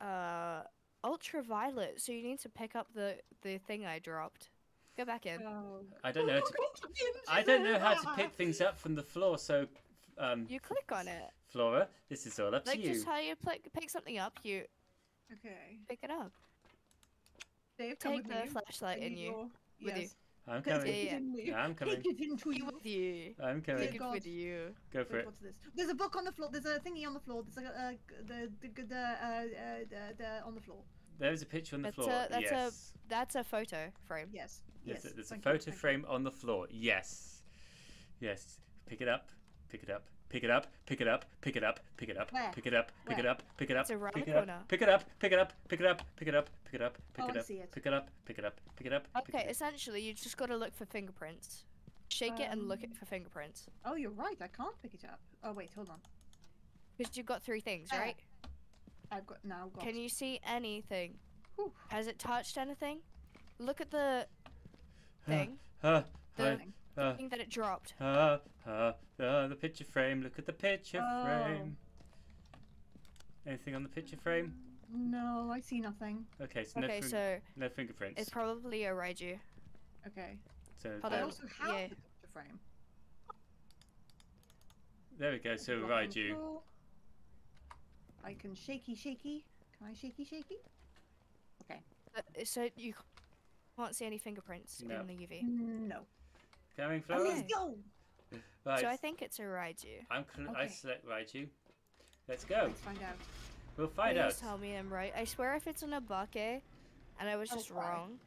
uh ultraviolet, so you need to pick up the the thing I dropped. Go back in. Oh. I don't know. How to, I don't know how to pick things up from the floor. So, um, You click on it. Flora, this is all up Like to you. Like just how you pick pick something up, you Okay. pick it up. Dave, come Take with the me. flashlight in need you. your- With yes. I'm coming. it Yeah, in yeah. I'm coming. Take it into you. With you. I'm coming. Take it God. with you. Go for Wait, it. what's this? There's a book on the floor. There's a thingy on the floor. There's a uh, the the the, the, uh, uh, the, the on the floor. There's a picture on the That's floor. a that's yes. a that's a photo frame. Yes. There's Yes. a, there's a thank you, photo you. frame on the floor. Yes. Yes. Pick it up. Pick it up. Pick it up. Pick it up. Pick it up. Pick it up. Where? Pick it up. Pick it up. Pick it up. Pick it up. Pick it up. Pick it up. Pick it up. Pick it up. Pick it up. Pick Oh, it up. Pick it up. Pick it up. Pick it up. pick Okay, essentially you just gotta look for fingerprints. Shake it and look Um, it for fingerprints. Oh, you're right. I can't pick it up. Oh wait, hold on. Because you've got three things, right? I've got now got. Can you see anything? Has it touched anything? Look at the thing. Uh, The I- uh, thing that it dropped. uh, uh, uh, the picture frame. Look at the picture Oh. frame. Anything on the picture frame? No, I see nothing. Okay, so no, Okay, fin- so no fingerprints. it's probably a Raiju. Okay. so Hold I there, on. also have yeah. the picture frame. there we go. So a on Raiju. floor. I can shaky shaky. Can I shaky shaky? Okay. Uh, So you can't see any fingerprints No. in the UV. No. Coming, Oh, let's go. Right. So I think it's a Raiju. I'm cl- I Okay. select Raiju. Let's go. Let's find out. We'll find Please out. tell me I'm right. I swear if it's an Obake and I was I'll just cry. wrong,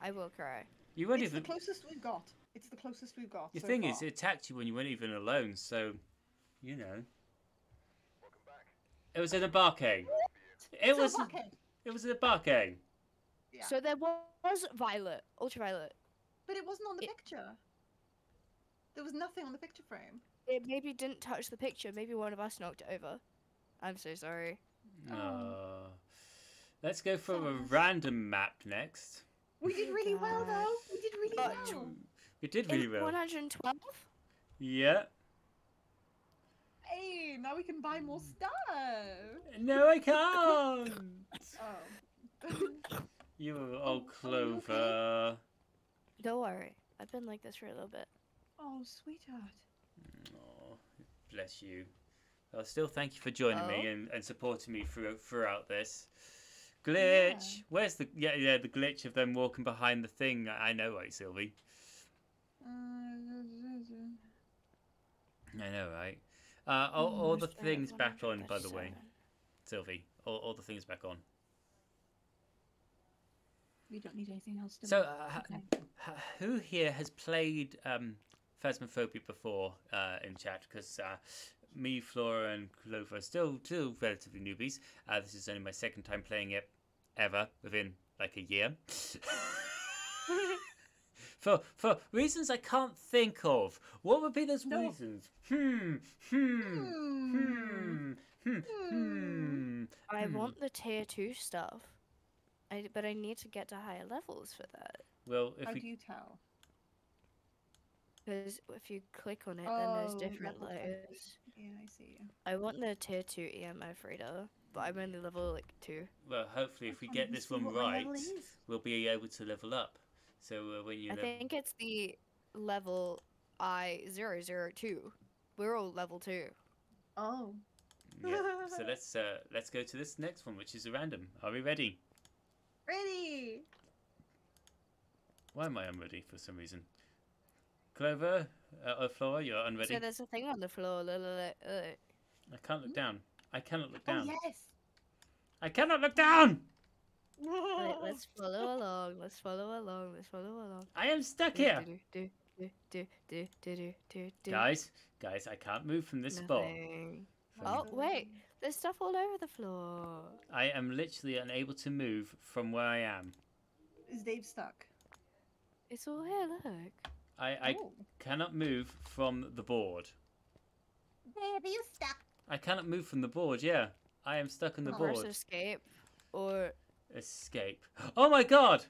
I will cry. You weren't It's even. the closest we've got. It's the closest we've got. The so thing is, it attacked you when you weren't even alone. So, you know, Welcome back. it was an Obake. It It's was. a bucket. It was an Obake. Yeah. So there was violet, ultraviolet. But it wasn't on the It- picture. There was nothing on the picture frame. It maybe didn't touch the picture. Maybe one of us knocked it over. I'm so sorry. Uh, oh. Let's go for a random map next. We did oh really well, though. We did really But- well. We did really well. 112? Yeah. Hey, now we can buy more stuff. No, I can't. Oh. you Oh, old Clover. Don't worry. I've been like this for a little bit. Oh, sweetheart. Oh, bless you. Well, still thank you for joining me Oh. and, and supporting me through, throughout this. Glitch! Yeah. Where's the yeah yeah the glitch of them walking behind the thing? I I know, right, Sylvie? Uh, I know, right? Uh, all, all the things back on, by the way, Sylvie. All, all the things back on. we don't need anything else to So, uh, Okay. who here has played um, Phasmophobia before uh, in chat? Because uh, me, Flora, and Clover are still, still relatively newbies. Uh, this is only my second time playing it ever within like a year. for for reasons I can't think of. What would be those No. reasons? Hmm, hmm, hmm, hmm, hmm. I want the tier 2 stuff. I, but I need to get to higher levels for that. Well, if How we do you tell? Because if you click on it, then Oh, there's different layers. Yeah, I see you. I want the tier 2 EMF reader, but I'm only level like 2. Well, hopefully, if we get this one right, we'll be able to level up. So uh, when you I level, think it's the level I002. We're all level 2. Oh. yeah. So let's uh, let's go to this next one, which is a random. Are we ready? Ready. Why am I unready for some reason? Clover, uh, Flora, you're unready. So there's a thing on the floor. Look, look, look. I can't look hmm? down. I cannot look down. Oh, yes. I cannot look down. Right, let's follow along. Let's follow along. Let's follow along. I am stuck do, here. Do, do, guys, guys, I can't move from this Nothing. spot. From... Oh wait, there's stuff all over the floor. I am literally unable to move from where I am. Is Dave stuck? It's all here. Look. I, I cannot move from the board. Hey, are you stuck? I cannot move from the board. Yeah, I am stuck on the Press board. escape or Escape. Oh my god,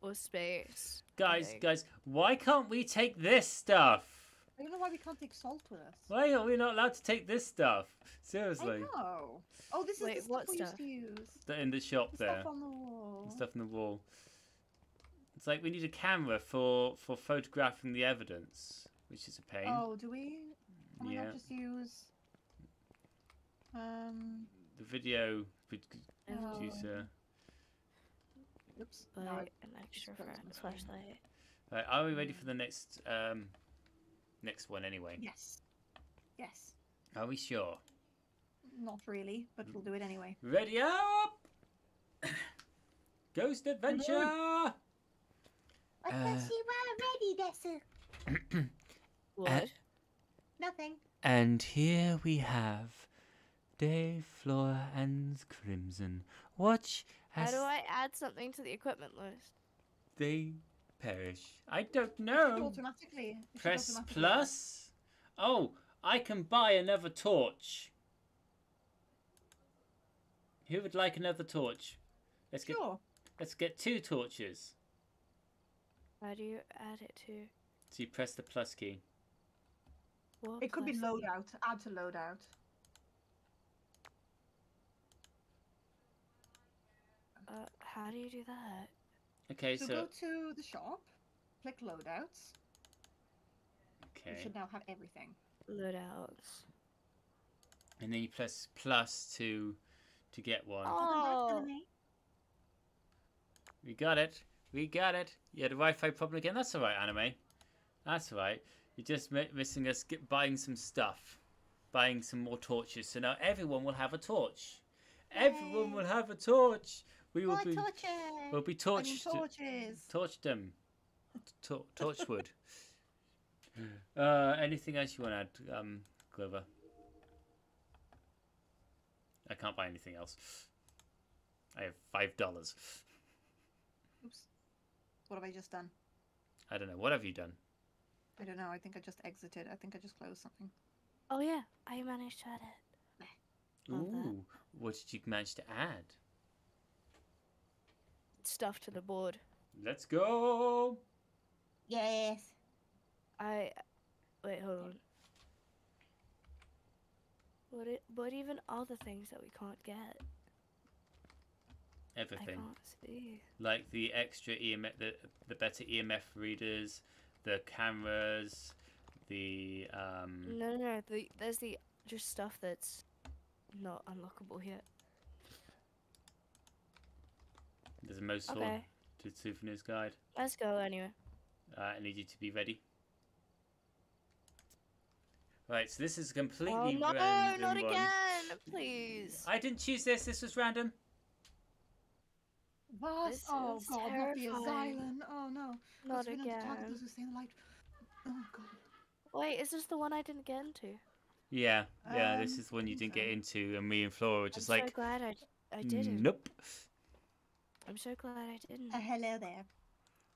or space. guys, Okay. guys, why can't we take this stuff? I don't know why we can't take salt with us. Why are we not allowed to take this stuff? I Seriously, know. Oh, this is Wait, the stuff what we stuff? used to use. The- in the shop The there, Stuff on the wall. stuff on the wall. It's like we need a camera for for photographing the evidence, which is a pain. Oh, do we? Can we Yeah. not just use? Um. The video Oh. producer. Oops. no, an extra close fla- my screen. flashlight. Right, are we ready for the next um next one anyway? Yes. Yes. Are we sure? Not really, but we'll do it anyway. Ready up! Ghost adventure! I Uh, you were ready, Desu. What? Nothing. And here we have Dave, Flora, and Crimson. Watch How do I add something to the equipment list? they perish. I don't It know. automatically. it Press automatically- plus. Oh, I can buy another torch. Who would like another torch? Let's get Sure. let's get two torches. How do you add it to? So you press the plus key. What It could be plus- loadout. Add to loadout. Uh, how do you do that? Okay, So, so go to the shop, click loadouts. Okay. You should now have everything. Loadouts. and then you press plus to to get one. Oh, We got it. We got it. You had a Wi-Fi problem again. That's all right, anime. That's all right. You're just mi- missing us get, buying some stuff, buying some more torches. So now everyone will have a torch. Everyone will have a torch. We will More be torches. we'll be torched. torches. Torched them. Tor- torchwood. uh, anything else you want to add, um, Clover? I can't buy anything else. I have five dollars. Oops. What have I just done? I don't know. What have you done? I don't know. I think I just exited. I think I just closed something. oh yeah, I managed to add it. Love that. Ooh, what did you manage to add? Stuff to the board. Let's go. Yes. I wait, hold on. What it? What even are the things that we can't get? I Everything, can't see. like the extra EMF, the the better EMF readers, the cameras, the um. No, no, no. The, there's the just stuff that's not unlockable yet. There's a most sword Okay, to souvenirs guide. let's go anyway. Uh, I need you to be ready. Right, so this is completely Oh no, random not one. again, please. I didn't choose this. This was random. What? This oh is god, not the terrifying. Asylum. Oh no. Not Let's run into target again. those who stay in the light. Oh god. Wait, is this the one I didn't get into? Yeah, yeah. this Um, is one you didn't think get into, and me and Flora were just I'm like, so glad I, I didn't. nope. I'm so glad I didn't. Uh, hello there.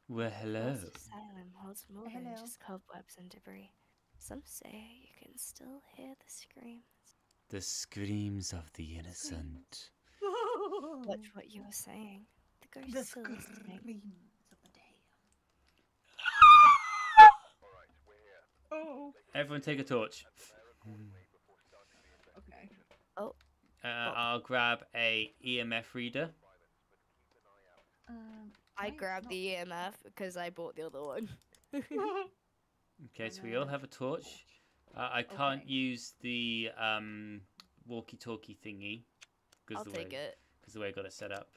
Well, hello. This asylum holds more than just cobwebs and debris. Some say you can still hear the screams. The screams of the innocent. Watch what you were saying. The the still screams of the day. Alright, we're here. Oh. Everyone take a torch. Okay. Oh, Uh, I'll grab a EMF reader. Um. I Right, grabbed the EMF because I bought the other one. Okay, so we all have a torch. Uh, I can't Okay. use the um, walkie-talkie thingy because I'll the take way it. because the way I got it set up.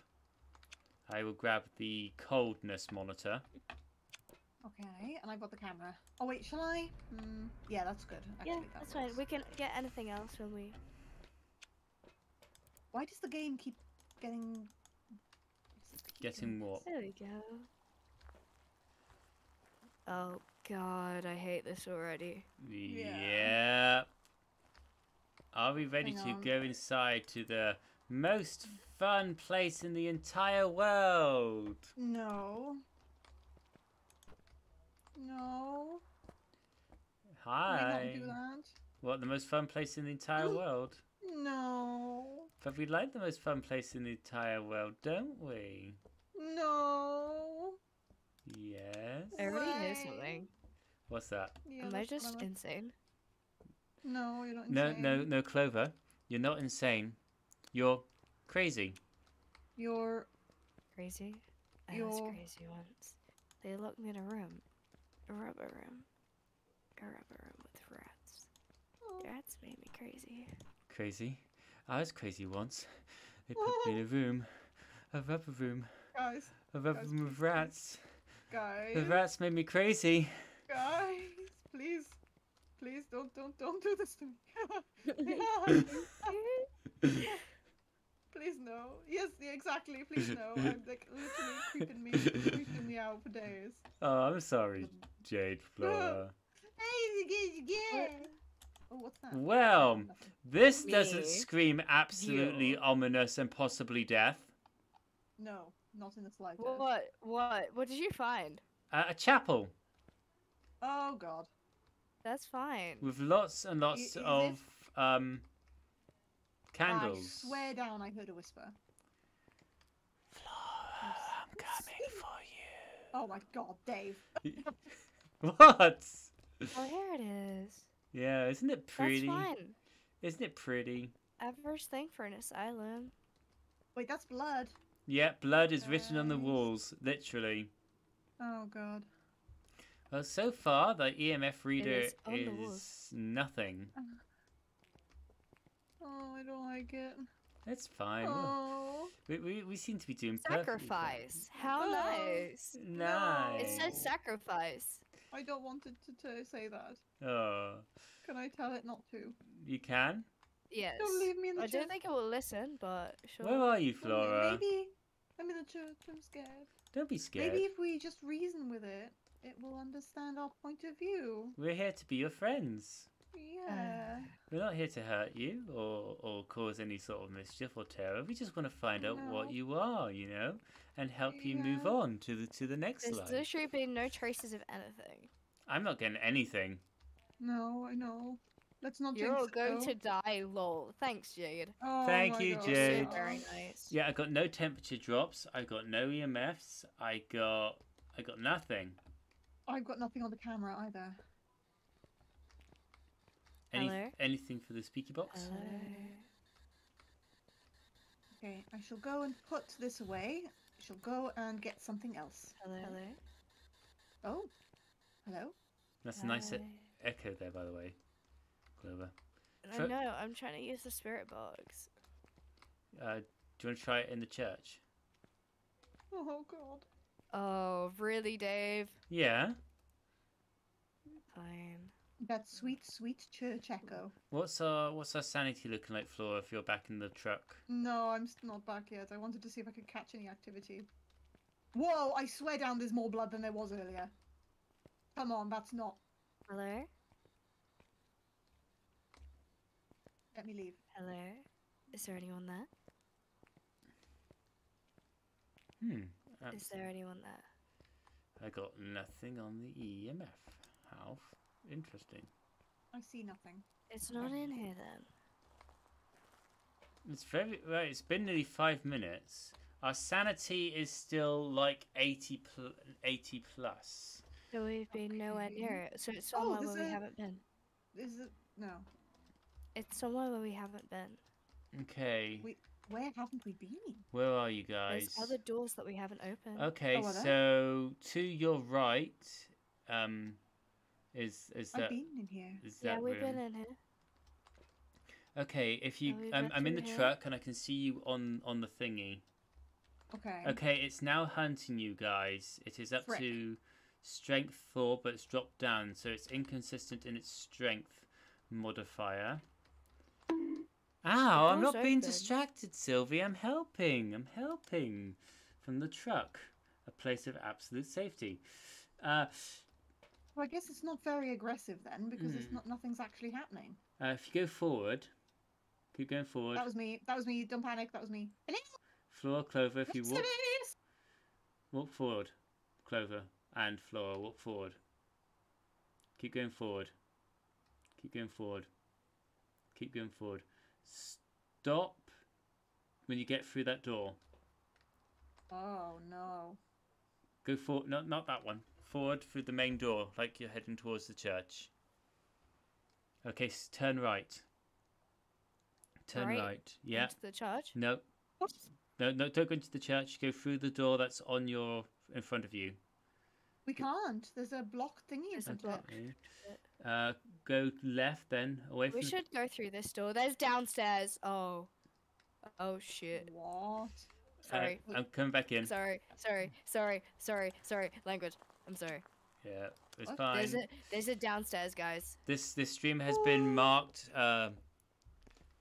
I will grab the coldness monitor. Okay, and I've got the camera. Oh wait, shall I? Hmm. Yeah, that's good. Actually, Yeah, that that's fine. works. We can get anything else when we. Why does the game keep getting? Getting what? There we go. Oh god, I hate this already. Yeah. Are we ready Hang to on. go inside to the most fun place in the entire world? No. No. We Hi. don't do that. What, the most fun place in the entire mm. world? No. But we like the most fun place in the entire world, don't we? No. Yes. I already know something. What's that? Yeah, Am I just what insane? No, you're not insane. No, no, no, Clover. You're not insane. You're crazy. You're. Crazy? I was You're- crazy once. They locked me in a room. A rubber room. A rubber room with rats. Oh. Rats made me crazy. Crazy. I was crazy once. They put me in a room. A rubber room. Guys, A rubber Guys, room please, with rats. Guys, the rats made me crazy. guys, please, please don't, don't, don't do this to me. please no. Yes, yeah, exactly. Please no. I'm like literally creeping me, creeping me out for days. Oh, I'm sorry, Jade Flora. Oh, what's that? Well, Nothing. this doesn't scream absolutely You. ominous and possibly death. No, not in the slightest. What? What? What did you find? Uh, a chapel Oh God. That's fine. with lots and lots is it- of um, candles. I swear down, I heard a whisper. I'm coming for you. Oh my God, Dave. What? Oh, here it is. Yeah, isn't it pretty? That's pretty? fine. Isn't it pretty? Average thing for an asylum. Wait, that's blood. Yeah, blood is written on the walls, literally. Oh God. Well, so far the EMF reader is on the is walls. nothing. Oh. Oh, I don't like it. It's fine. We'll- Oh. We, we, we seem to be doing. Sacrifice. How Oh. nice. Nice. It says sacrifice. I don't want it to, to say that. Oh, Can I tell it not to? you can? Yes. Don't leave me in the I church. don't think it will listen, but sure. Where are you, Flora? Maybe I'm in the church. I'm scared. Don't be scared. Maybe if we just reason with it, it will understand our point of view. We're here to be your friends. Uh, yeah. We're not here to hurt you or, or cause any sort of mischief or terror. We just want to find out what you are, you know, and help you move on to the to the next There's life. literally been no traces of anything. I'm not getting anything. No, I know. Let's not You're all going though. to die, lol. Thanks, Jade. Oh Thank you, God. Jade. Very nice. Yeah, I got no temperature drops. I got no EMFs. I got I got nothing. I've got nothing on the camera either. Any, Hello? anything for the speaky box? Hello. Okay, I shall go and put this away. I shall go and get something else. Hello. Hello. Oh, hello. That's a nice e- echo there, by the way, Clover. I Try- know. I'm trying to use the spirit box. Uh, do you want to try it in the church? Oh God. Oh, really, Dave? Yeah. Fine. That sweet, sweet church echo. What's our what's our sanity looking like, Flora? If you're back in the truck. No, I'm still not back yet. I wanted to see if I could catch any activity. Whoa! I swear down, there's more blood than there was earlier. Come on, that's not. Hello. Let me leave. Hello. Is there anyone there? Hmm. Um, Is there anyone there? I got nothing on the EMF. How f- interesting. I see nothing. It's not in here then. It's very right. It's been nearly five minutes. Our sanity is still like 80, pl- 80 plus. So we've been nowhere near it. So it's Oh, somewhere there's where we haven't been. Is it? No. It's somewhere where we haven't been. Okay. We, where haven't we been? Where are you guys? There's guys? other doors that we haven't opened. Okay, Oh, so to your right, um, is is I've that been in here. is yeah, that we've room? been in here. Okay, if you, we've um, I'm in the here. truck and I can see you on on the thingy. Okay. Okay, it's now hunting you guys. It is up Frick. to strength four, but it's dropped down, so it's inconsistent in its strength modifier. Ow! I'm door's not being distracted, Sylvie. I'm helping. I'm helping from the truck, a place of absolute safety. Uh, Well, I guess it's not very aggressive then, because it's Hmm. not nothing's actually happening. uh, if you go forward, keep going forward. That was me. That was me. Don't panic. That was me. Hello. Flora, Clover, if you walk, walk forward. Clover and Flora, walk forward. Keep going forward. Keep going forward. Keep going forward. Stop when you get through that door. Oh no. Go forward. Not not that one. Forward through the main door, like you're heading towards the church. Okay, s- turn right. Turn right. Right? Yeah. Into the church. No. What? No, no, don't go into the church. Go through the door that's on your in front of you. We can't. There's a block thingy, There's a block. Okay. Uh, go left then, away from. We the- should go through this door. There's downstairs. Oh. Oh shit. What? Sorry. Uh, I'm coming back in. Sorry. Sorry. Sorry. Sorry. Sorry. Language. I'm sorry. Yeah, it's What? fine. There's a there's a downstairs, guys. This this stream has been marked. Um,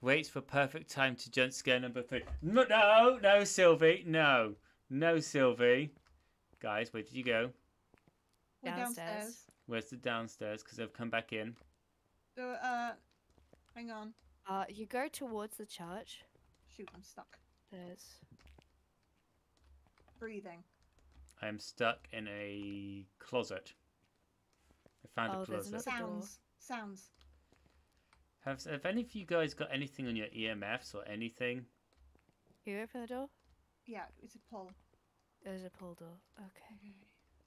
wait for perfect time to jump scare number three. No, no, no, Sylvie, no, no, Sylvie. Guys, where did you go? Downstairs. downstairs. Where's the downstairs? Because I've come back in. So, uh, hang on. Uh, you go towards the church. Shoot, I'm stuck. There's Breathing. I am stuck in a closet. I found Oh, a there's closet. door. Sounds. Sounds. Have have any of you guys got anything on your EMFs or anything? you open the door. Yeah, it's a pull. There's a pull door. Okay.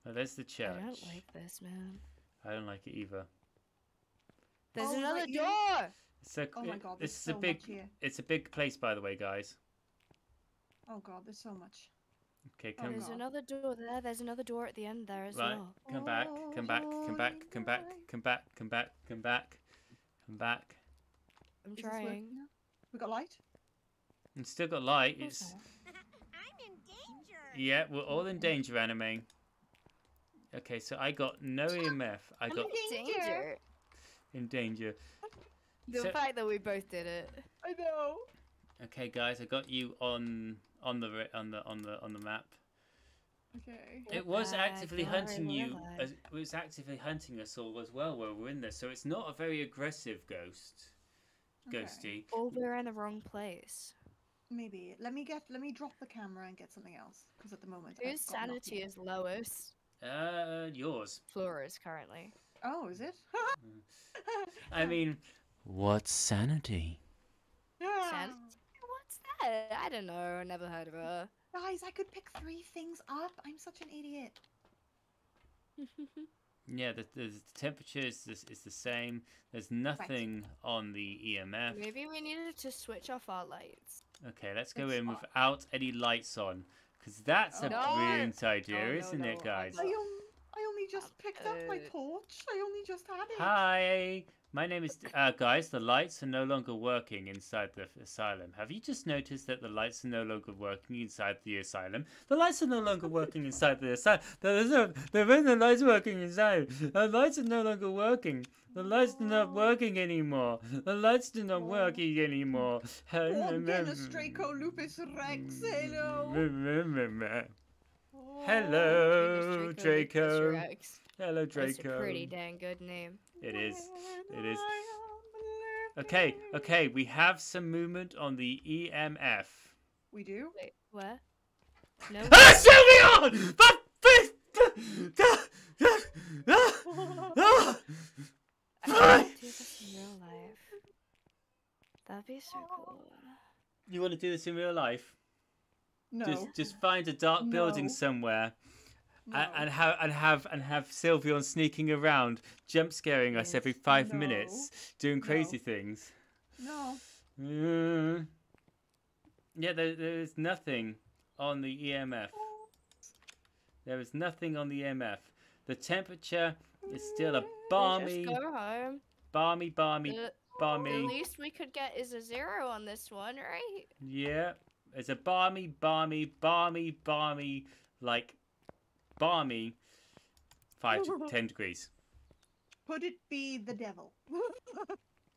Oh, there's the church. I don't like this, man. I don't like it either. There's Oh, another right, you- door. So Oh my it- god, this there's is a so big. much here. It's a big place, by the way, guys. Oh god, there's so much. Okay, Oh, come There's another door there. There's another door at the end there as Right. well. Come back, come back, come back, come back, come back, come back, come back, come back. I'm Is trying. We got light? It's still got light. What's It's? I'm in danger. yeah, we're all in danger, anime. Okay, so I got no EMF. I I'm got in danger. Danger. in danger. The So- fact that we both did it. I know. Okay, guys, I got you on on the on the on the on the map. Okay. It was actively don't hunting you. As, it was actively hunting us all as well while we're in there. So it's not a very aggressive ghost, Okay. ghosty. Or we're in the wrong place. Maybe. Let me get. Let me drop the camera and get something else. Because at the moment. Whose sanity is lowest? Uh, yours. Flora's currently. Oh, is it? I mean, what's sanity? Sanity? What's that? I don't know. I never heard of her. Guys, I could pick three things up. I'm such an idiot. Yeah, the, the, the temperature is the, is the same. There's nothing on the EMF. Maybe we needed to switch off our lights. Okay, let's go It's in fine. without any lights on. Because that's a Oh. No! brilliant idea, no, isn't no, it, guys? I, on- I only just picked up my torch. I only just had it. Hi, my name is. Uh, guys, the lights are no longer working inside the asylum. Have you just noticed that the lights are no longer working inside the asylum? The lights are no longer working inside the asylum. There's no, there is no lights working inside. The lights are no longer working. The lights are not working anymore. The lights are not working anymore. Dennis Draco Lupus Rex. Hello. Hello, Draco. Lucas That's a pretty dang good name. It is. When It is. I am Okay, okay, we have some movement on the EMF. We do. Wait, where? No. Ah, Sylveon! But- Ah! I want to do this in real life. That'd be so cool. You want to do this in real life? No. Just, just find a dark building No. somewhere, no. and, and have and have and have Sylveon sneaking around, jump scaring us every five No. minutes, doing crazy No. things. no. Mm. Yeah, there, there is nothing on the EMF. There is nothing on the EMF. The temperature is still a balmy, Just go home. balmy, balmy, The, the least we could get is a zero on this one, right? Yeah, it's a balmy, balmy, balmy, balmy, like balmy, five to ten degrees. Could it be the devil?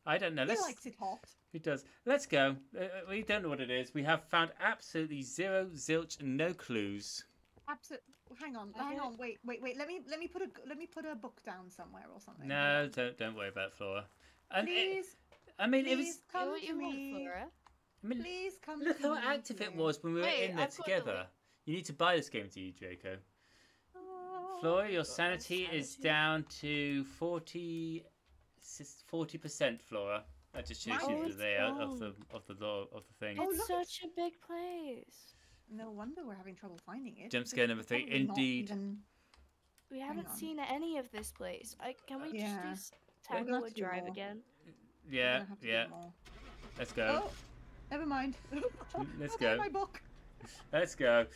I don't know. he Let's. likes it hot. It does. Let's go. Uh, uh, we don't know what it is. We have found absolutely zero, zilch, and no clues. Absolutely. Hang on. Hang on. Wait. Wait. Wait. Let me. Let me put a. Let me put a book down somewhere or something. No, don't don't worry about Flora. And it, Please. I mean, it was. please come what to you want, me. Flora. I mean, Please come look to how me, active it was when we were Wait, in there I've got the together. You need to buy this game to you, Draco. Oh, Flora, your Got my sanity is down to 40 percent. Flora. That just shows Oh, you the it's layout of the of the law of the thing. Oh, it's look, such a big place. No wonder we're having trouble finding it. Jump scare number three, indeed. even- We haven't seen any of this place. I can we Yeah. just do We're gonna Tanglewood Drive more. again? Yeah, gonna have to do yeah. Let's go. Oh, never mind. Let's Oh, go. My book. Let's go.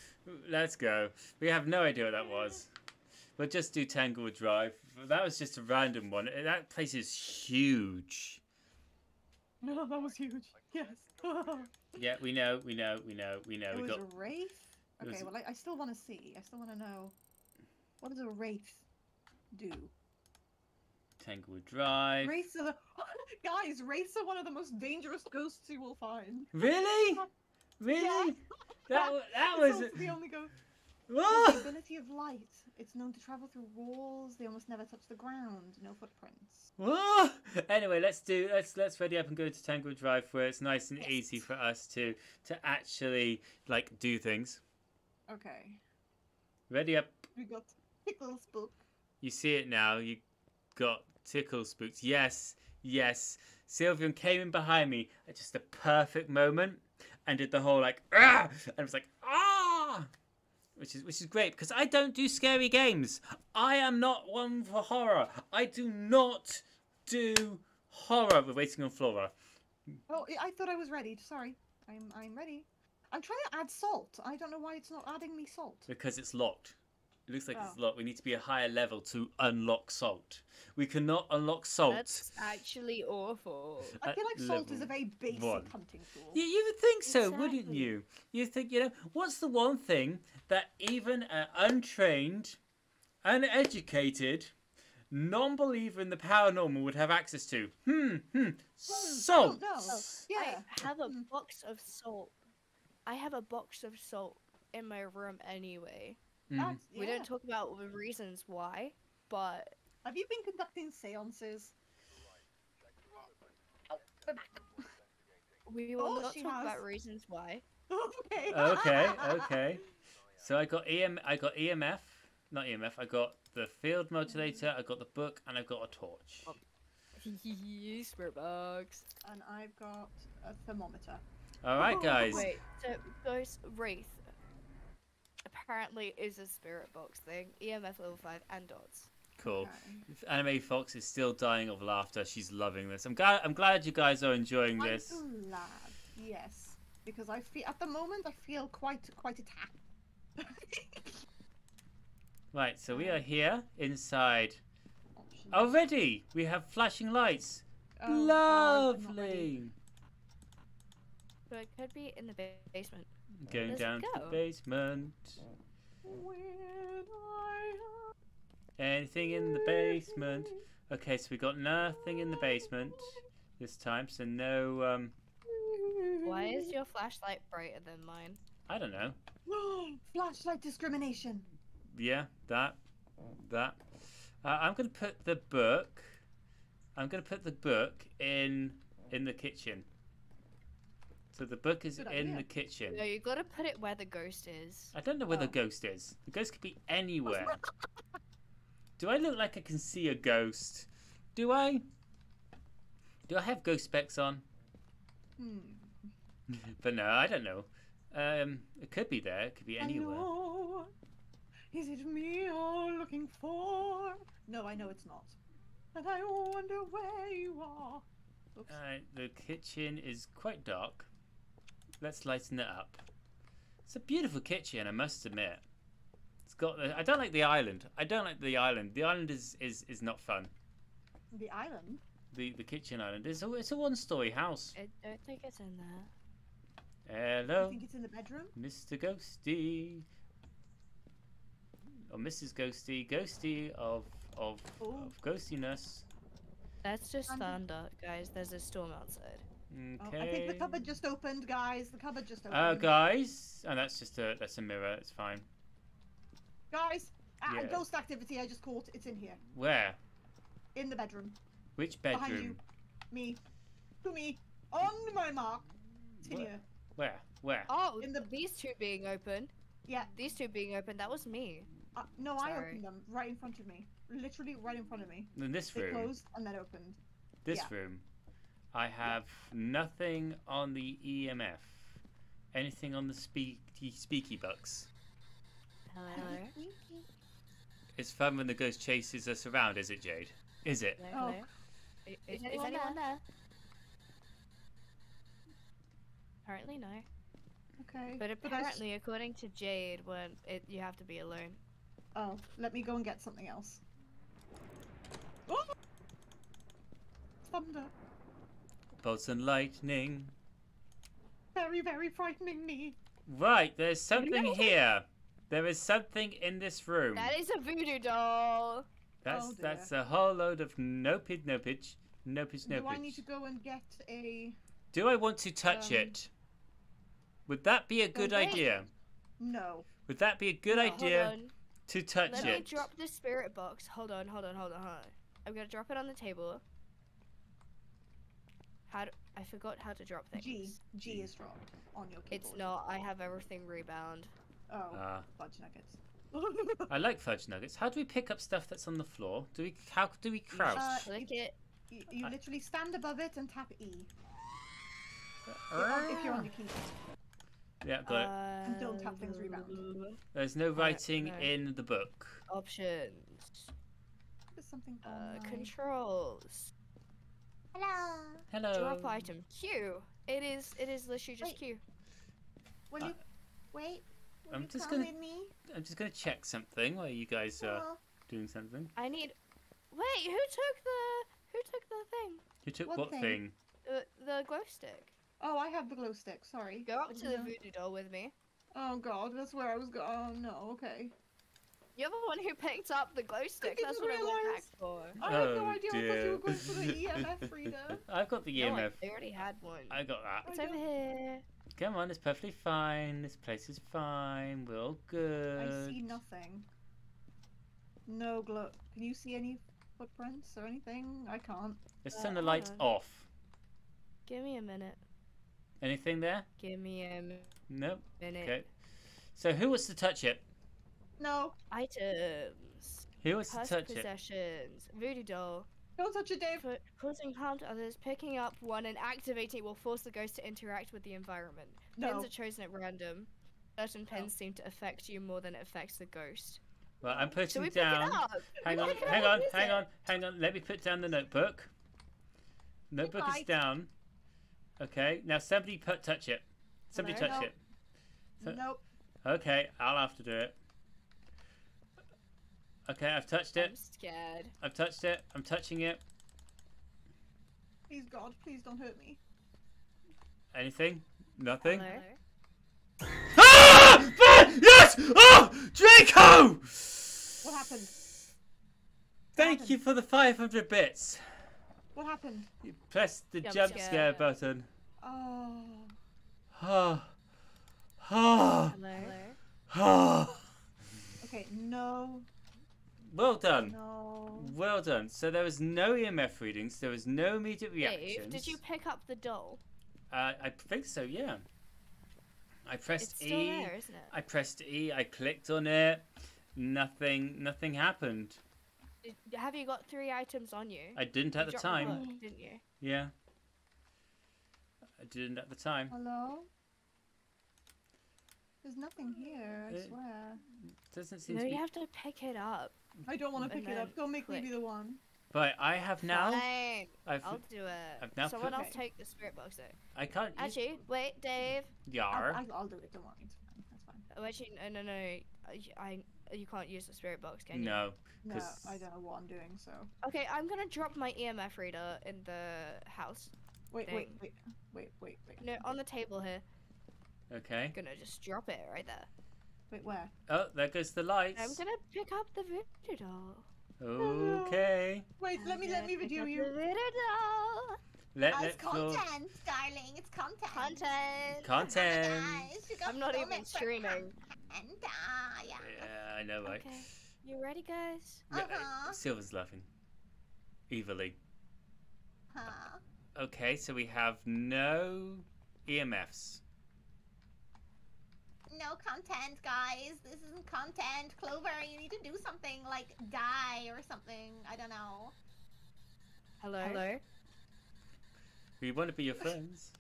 Let's go. We have no idea what that was. We'll just do Tanglewood Drive. That was just a random one. Eh, that place is huge. No, that was huge. Yes. Yeah, we know, we know, we know, we know. it We was got a wraith. it was- Okay, well, I, I still want to see. I still want to know. What does a wraith do? Tanglewood Drive. Wraiths are the guys. Wraiths are one of the most dangerous ghosts you will find. Really? Really? That wa- that was. It's also the only ghost. The ability of light. It's known to travel through walls. They almost never touch the ground. No footprints. Whoa! Anyway, let's do let's let's ready up and go to Tanglewood Drive where it's nice and Yes. easy for us to to actually like do things. Okay. Ready up. We got tickle book. You see it now. You got tickle spooked. Yes, yes. Sylveon came in behind me at just the perfect moment and did the whole like ah, and it was like ah, which is which is great because I don't do scary games. I am not one for horror. I do not do horror. We're waiting on Flora. Oh, I I thought I was ready. Sorry. I'm I'm ready. I'm trying to add salt. I don't know why it's not adding me salt. because it's locked. It looks like it's Oh. locked. We need to be a higher level to unlock salt. We cannot unlock salt. That's actually awful. I feel like salt is a very basic one. hunting tool. Yeah, you would think so, wouldn't you? You think, you know, what's the one thing that even an untrained, uneducated, non-believer in the paranormal would have access to? Hmm, hmm. Salt. no. Yeah. I have a box of salt. I have a box of salt in my room anyway. Mhm. That's, We don't talk about the reasons why, but Have you been conducting seances? Oh, we're back. we will Oh, not talk has. about reasons why. okay. Okay, okay. So I got EM, I got EMF, not EMF. I got the field modulator. I got the book, and I've got a torch. Spirit box. And I've got a thermometer. All right, guys. Wait, so Ghost Wraith apparently is a spirit box thing. EMF level 5 and dots. Cool. Okay. Anime Fox is still dying of laughter. She's loving this. I'm glad. I'm glad you guys are enjoying I'm this. glad. Yes. Because I feel at the moment I feel quite quite attacked. Right. So we are here inside. Already, we have flashing lights. Oh, I'm not ready. Lovely. So it could be in the basement. Going Let's down to the basement. Anything in the basement? Okay, so we got nothing in the basement this time. So no. Um, Why is your flashlight brighter than mine? I don't know. Flashlight discrimination. Yeah, that, that. Uh, I'm gonna put the book. I'm gonna put the book in in the kitchen. So the book is Good in idea. the kitchen. No, you've gotta put it where the ghost is. I don't know where the Oh. ghost is. The ghost could be anywhere. Do I look like I can see a ghost? Do I? Do I have ghost specs on? Hmm. But no, I don't know. Um, it could be there. It could be anywhere. Hello? Is it me you're looking for? No, I know it's not. And I wonder where you are. Oops. Uh, the kitchen is quite dark. Let's lighten it up. It's a beautiful kitchen, I must admit. It's got. The, I don't like the island. I don't like the island. The island is is, is not fun. the island. The the kitchen island. It's a it's a one story house. I don't think it's in there. Hello. I Hello, think it's in the bedroom. Mr. Ghosty. Or Mrs. Ghosty. Ghosty of of, Oh. of ghostiness. That's just thunder, guys. There's a storm outside. Okay. Oh, I think the cupboard just opened, guys. The cupboard just opened. Uh, guys, and that's just a that's a mirror. It's fine. Guys, ah, Yeah. ghost activity I just caught. It's in here. Where? In the bedroom. Which bedroom? Behind bedroom? you. Me. To me. On my mark. It's in What? here. Where? Where? Oh, In the- these two being open. Yeah. These two being open. That was me. Uh, no, I opened them right in front of me. Literally right in front of me. In this room. They closed and then opened. This yeah. room. I have nothing on the EMF. Anything on the speaky speaky bucks? Hello, hello. It's fun when the ghost chases us around, is it, Jade? Is it? Hello, Oh. hello. Is, is anyone anyone there? Apparently no. Okay. But I s- apparently, according to Jade, when it you have to be alone. oh, let me go and get something else. Oh! Thunder. Bolts and lightning. Very, very frightening me. Right, there's something here. There is something in this room. That is a voodoo doll. That's Oh, that's a whole load of nopage, nopage, nopage, Do I need to go and get a... Do I want to touch Um, it? Would that be a good wait. idea? No. Would that be a good Hold idea to touch Let me it? drop the spirit box. Hold on, hold on, hold on, hold on. I'm gonna drop it on the table. How do, I forgot how to drop things. G. G is dropped on your keyboard. It's not. I have everything rebound. Oh, Ah, fudge nuggets. I like fudge nuggets. How do we pick up stuff that's on the floor? Do we? How do we crouch? Uh, Click it. you, you I- literally stand above it and tap E. Ah. If you're on your keyboard. yeah, got it. Uh, don't tap things rebound. There's no writing no. in the book. Options. There's something Uh, on my- controls. Hello. Hello. Drop item. Q. It is. It is literally just Wait. Q. Will Uh, you... Wait. Will I'm you just come gonna- with me? I'm just gonna check something while you guys are Oh, doing something. I need. Wait. Who took the? Who took the thing? You took What what, thing? thing? The the glow stick. Oh, I have the glow stick. Sorry. Go up to didn't the voodoo doll with me. Oh god, that's where I was going. Oh no, okay. You're the one who picked up the glow stick. That's didn't what I went back for. I had no Oh, idea. I thought you were going for the EMF reader. I've got the No, I, EMF. I already had one. I got that. it's I over don't- here. Come on, it's perfectly fine. This place is fine. We're all good. I see nothing. No glow. Can you see any footprints or anything? I can't. Let's Uh, turn the lights on. off. Give me a minute. Anything there? Give me a minute. Nope. minute. Okay. So who wants to touch it? No, Items. Who wants to Past touch it? possessions. Voodoo doll. don't touch it, Dave. Put, putting harm to others. Picking up one and activating it will force the ghost to interact with the environment. No. Pins are chosen at random. Certain pins seem to affect you more than it affects the ghost. Well, I'm putting we down. Hang on, hang on, hang on, hang on. Let me put down the notebook. Notebook is down. Okay, now somebody put touch it. Somebody Hello? touch No. it. So- Nope. Okay, I'll have to do it. Okay, I've touched it. I'm it. scared. I've touched it. I'm touching it. Please, God, please don't hurt me. Anything? Nothing? Hello? Ah! Ah! Yes! Oh! Draco! What happened? Thank you for the 500 bits. What happened? You pressed the Jump jump, scare. scare button. Oh. Ah. Ah. Hello? Ah. Okay, no, Well done. no. Well done. So there was no EMF readings. There was no immediate reactions. Dave, did you pick up the doll? Uh, I think so. Yeah. I pressed It's still E. there, isn't it? I pressed E. I clicked on it. Nothing. Nothing happened. Did, have you got three items on you? I didn't at You the dropped time. book, didn't you? Yeah. I didn't at the time. Hello? There's nothing here, I Uh, swear. Doesn't seem No, to be. you have to pick it up. I don't want to pick it up. Go Don't make me be the one. But I have now. Fine. I've. I'll do it. I've now Someone put- else Okay. take the spirit box though. I can't. use Actually, wait, Dave. Yar. I'll, I'll, I'll do it. Don't worry. It's fine. That's fine. Oh, actually, no, no, no. I, I, you can't use the spirit box, can you? No. No, 'cause- I don't know what I'm doing, so. Okay, I'm gonna drop my EMF reader in the house. Wait, wait, wait, wait, wait, wait. No, on the table here. Okay. I'm gonna just drop it right there. Wait, where? Oh, there goes the lights. I'm gonna pick up the voodoo doll. Okay. Wait, let me let me video you. The voodoo doll. Let Oh, let it's Flo. content, darling. It's content. Content. Content. Guys, you got I'm not even streaming. content. Ah, yeah. Yeah, I know, right? Okay. You ready, guys? Yeah, Uh-huh. Silver's laughing. Evilly. Huh. Okay, so we have no EMFs. No content, guys. This isn't content. Clover, you need to do something like die or something. I don't know. Hello. Hello. We want to be your friends.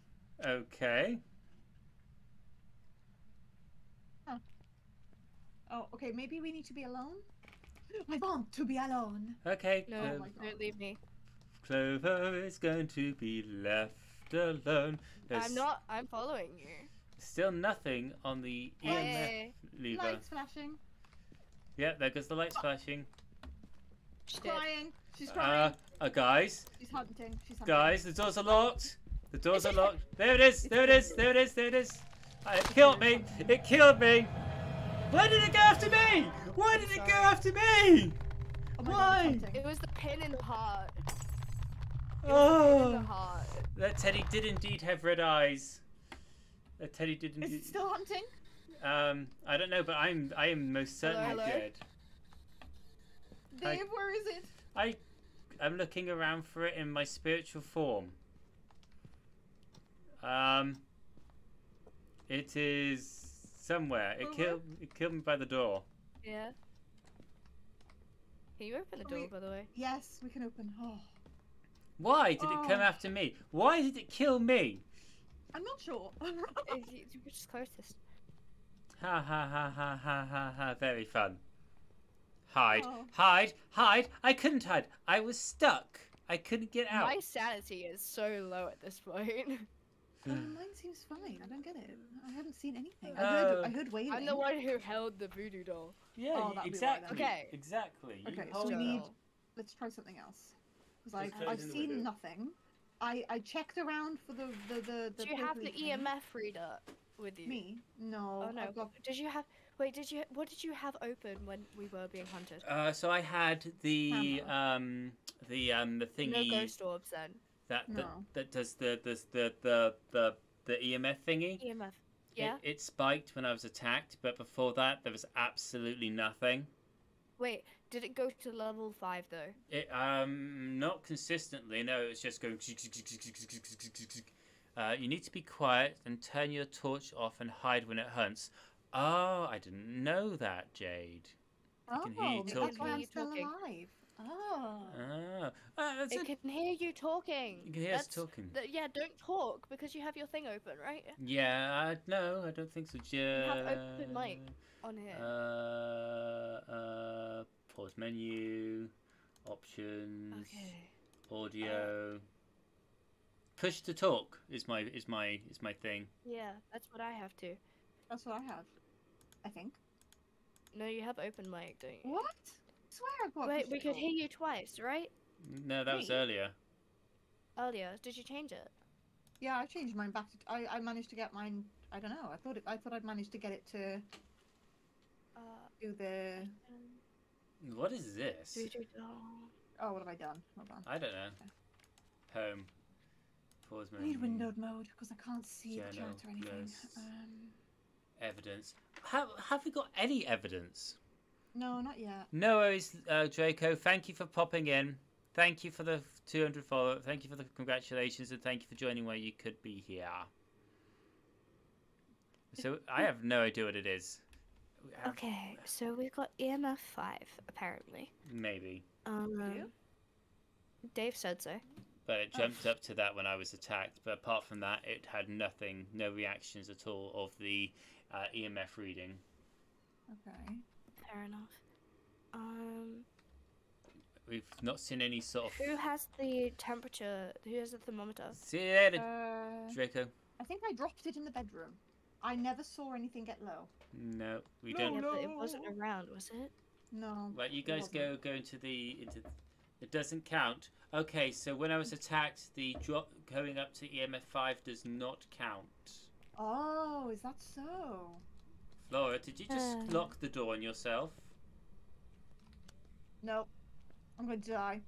Okay. Oh, oh okay. Maybe we need to be alone. I want to be alone. Okay. No, Clo- my don't leave me. Clover is going to be left alone. There's I'm not. I'm following you. Still nothing on the EMF Hey. lever. Lights flashing. Yeah, there goes the lights flashing. She's Dead. crying. She's crying. Uh, uh, guys, She's hunting. She's hunting. guys, the doors are locked. The doors are locked. There it is. There it is. There it is. There it is. Uh, It killed me. It killed me. Why did it go after me? Why did it go after me? Oh my God, Why? It was the pin in the heart. In the Oh, heart. that Teddy did indeed have red eyes. That Teddy did Is indeed. it still hunting? Um, I don't know, but I'm I am most certainly hello? dead. Hi. Dave, where is it? I I'm looking around for it in my spiritual form. Um, it is somewhere. It Over? killed it killed me by the door. Yeah. Can you open the Are door, we- by the way? Yes, we can open. Oh, Why did it come Oh. after me? Why did it kill me? I'm not sure. Uh, You you were just closest. Ha ha ha ha ha ha ha. Very fun. Hide, Oh. hide, hide. I couldn't hide. I was stuck. I couldn't get out. My sanity is so low at this point. Uh, mine seems fine. I don't get it. I haven't seen anything. I Uh, heard. I heard wailing. I'm the one who held the voodoo doll. Yeah, Oh, y- that'd be why exactly. then. Okay. Exactly. You Okay, so we need- Let's try something else. Because Just I've, close I've in the seen window. nothing. I, I checked around for the the the. the Do you have the thing. EMF reader with you? Me? No. Oh no. I've got Did you have? Wait. Did you? What did you have open when we were being hunted? Uh, so I had the Camera. um the um the thingy. No thingy ghost orbs then. that, that No. that does the the the the the, the EMF thingy. EMF. Yeah. It, it spiked when I was attacked, but before that there was absolutely nothing. Wait. Did it go to level five though? It um not consistently. No, it was just going. Uh, you need to be quiet and turn your torch off and hide when it hunts. Oh, I didn't know that, Jade. Oh, can hear you that's why I'm still talking. alive. Oh. Ah, ah that's It a, can hear you talking. You can hear us talking. th- yeah. Don't talk because you have your thing open, right? Yeah, I, no, I don't think so. Just have open mic On here. Uh, uh, pause menu, options, okay. audio. Push to talk is my is my is my thing. Yeah. That's what I have too. That's what I have. I think. No, you have open mic, don't you? What? I swear I've got. Wait, we could hear you twice, right? No, that was earlier. Earlier. Did you change it? Yeah, I changed mine back to. I, I managed to get mine. I don't know. I thought it, I thought I'd managed to get it to Uh. do the. What is this? oh. What have I done? Hold on. I don't know. Home. Pause I need windowed mode because I can't see the Journal, chat or anything. Um, Evidence. Have have we got any evidence? no, not yet. No worries, uh, Draco. Thank you for popping in. Thank you for the 200 follow. Thank you for the congratulations, and thank you for joining where you could be here. So I have no idea what it is. We have- Okay, so we've got EMF five apparently. Maybe, Um. Dave said so. but it jumped up to that when I was attacked. But apart from that, it had nothing, no reactions at all of the uh, EMF reading. Okay. Fair enough. Um, We've not seen any sort of. who has the temperature? Who has the thermometer? See you later, Uh, Draco. I think I dropped it in the bedroom. I never saw anything get low. No, we No, don't. yeah, but it wasn't around, was it? No. Right, you guys go go into the into. It doesn't count. Okay, so when I was attacked, the drop going up to EMF five does not count. Oh, is that so? Flora, did you just Uh. lock the door on yourself? No. I'm going to die.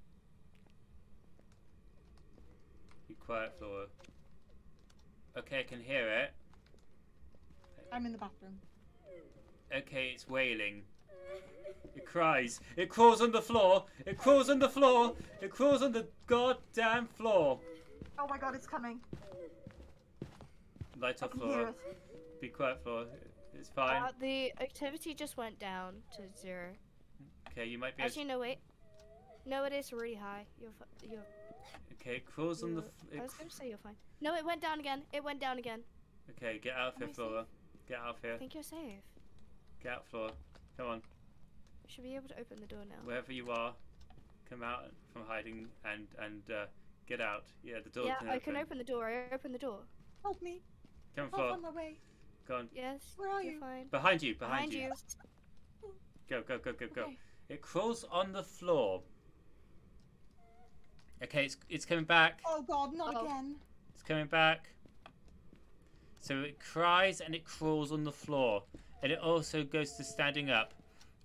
Be quiet, Flora. Okay, I can hear it. I'm in the bathroom. Okay, it's wailing. It cries. It crawls on the floor. It crawls on the floor. It crawls on the goddamn floor. Oh my god, it's coming. Light I off, can hear Flora. it. Be quiet, Flora. It's fine. Uh, the activity just went down to zero. Okay, you might be. Actually, no, wait. No, it is really high. You're, fu- you're. Okay, it crawls on the. You're- f- I It, was gonna say you're fine. No, it went down again. It went down again. okay, get out of here, Am I Get out of here. I think you're safe. Get out, floor. Come on, Should be able to open the door now. wherever you are, come out from hiding and and uh, get out. Yeah, the door yeah, can I open. can open the door. I open the door. Help me. Come on, Help on my way. Go on. Yes. Where are you're you? Fine. Behind you. Behind, Behind you. you. Go, go, go, go, go. Okay. It crawls on the floor. Okay, it's it's coming back. Oh god, not Oh. again. It's coming back. So it cries and it crawls on the floor. And it also goes to standing up.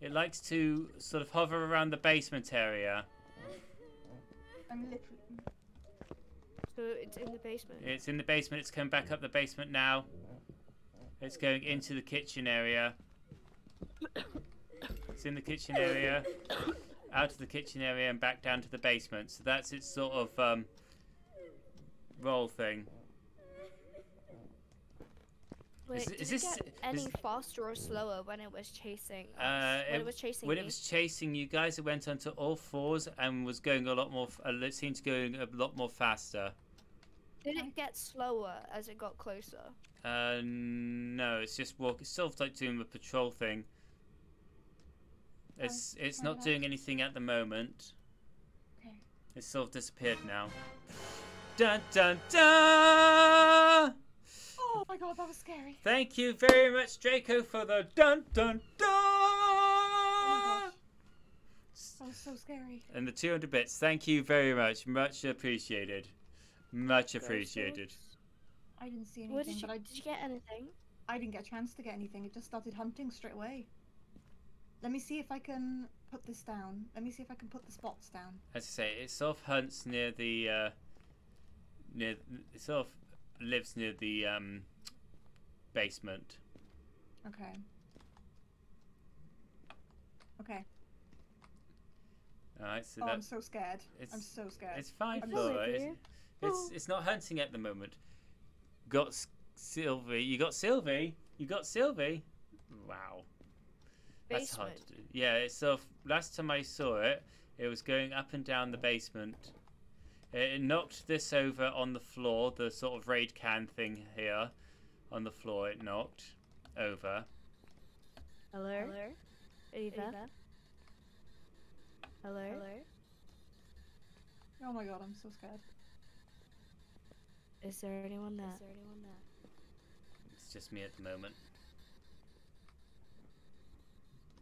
It likes to sort of hover around the basement area. I'm literally. So it's in the basement. It's in the basement. It's coming back up the basement now. It's going into the kitchen area. It's in the kitchen area. Out of the kitchen area and back down to the basement. So that's its sort of um, roll thing. Wait, is- did is it this- get any is- faster or slower when it was chasing us? Uh, when it, was chasing when me? it was chasing you guys, it went onto all fours and was going a lot more. Uh, it seemed to go a lot more faster. Did it get slower as it got closer? Uh, no, it's just walk. It's sort of like doing a patrol thing. It's it's not enough. doing anything at the moment. Okay. It's sort of disappeared now. Dun dun dun! Oh my god, that was scary. Thank you very much, Draco, for the dun dun dun! Oh my gosh. That was so scary. and the 200 bits. Thank you very much. Much appreciated. Much appreciated. I didn't see What anything, did you, but I, did you get anything? I didn't get a chance to get anything. It just started hunting straight away. Let me see if I can put this down. Let me see if I can put the spots down. As I say, it sort of hunts near the uh, near. It sort of lives near the um, basement. Okay. Okay. All right, so Oh, I'm so scared. it's- I'm so scared. it's fine, I'm Flora. It's, it's it's not hunting at the moment. Got S- Sylvie. You got Sylvie. You got Sylvie. Wow. That's hard to Basement. do. Yeah, it's sort last time I saw it, it was going up and down the basement. It knocked this over on the floor, the sort of raid can thing here on the floor. It knocked over. Hello? Hello? Are you? Hello? Hello? Oh my god, I'm so scared. Is there anyone there? Is there anyone there? It's just me at the moment.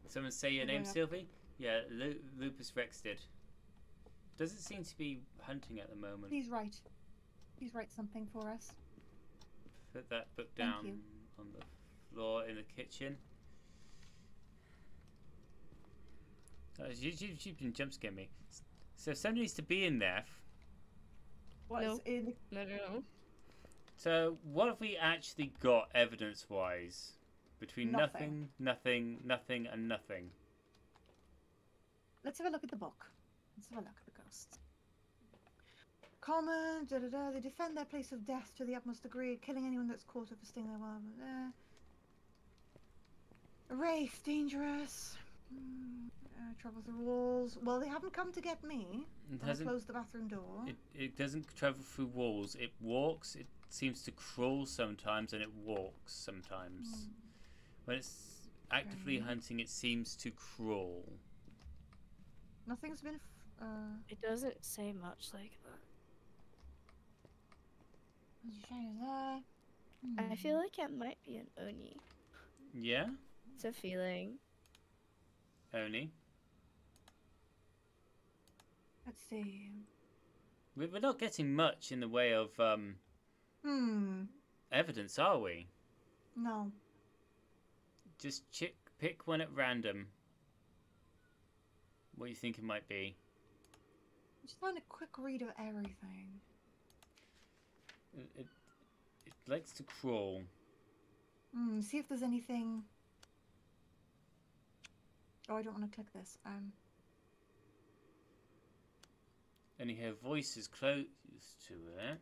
Someone say your You're name. Sylvie? Yeah, Lu- Lupus Rex did. Doesn't seem to be hunting at the moment. Please write. Please write something for us. Put that book down on the floor in the kitchen. Uh, you, you, you've been jump scaring me. So somebody needs to be in there. What No. is in No, no, no. So what have we actually got evidence-wise? Between Nothing. nothing, nothing, nothing, and nothing. Let's have a look at the book. Let's have a look Common, da da da. They defend their place of death to the utmost degree, killing anyone that's caught up a sting their while. Uh, Wraith, dangerous. Hmm, uh, travel through walls. Well, they haven't come to get me. It hasn't closed the bathroom door. It, it doesn't travel through walls. It walks. It seems to crawl sometimes, and it walks sometimes. When it's actively Okay. hunting, it seems to crawl. Nothing's been. F- uh, It doesn't say much like that. I feel like it might be an Oni. Yeah, It's a feeling. Oni? Let's see. we- we're not getting much in the way of um, Hmm. evidence, are we? No. Just chick, pick one at random. What you think it might be? Just find a quick read of everything. It, it, it likes to crawl. Hmm. See if there's anything. Oh, I don't want to click this. Um. And you hear voices close to it.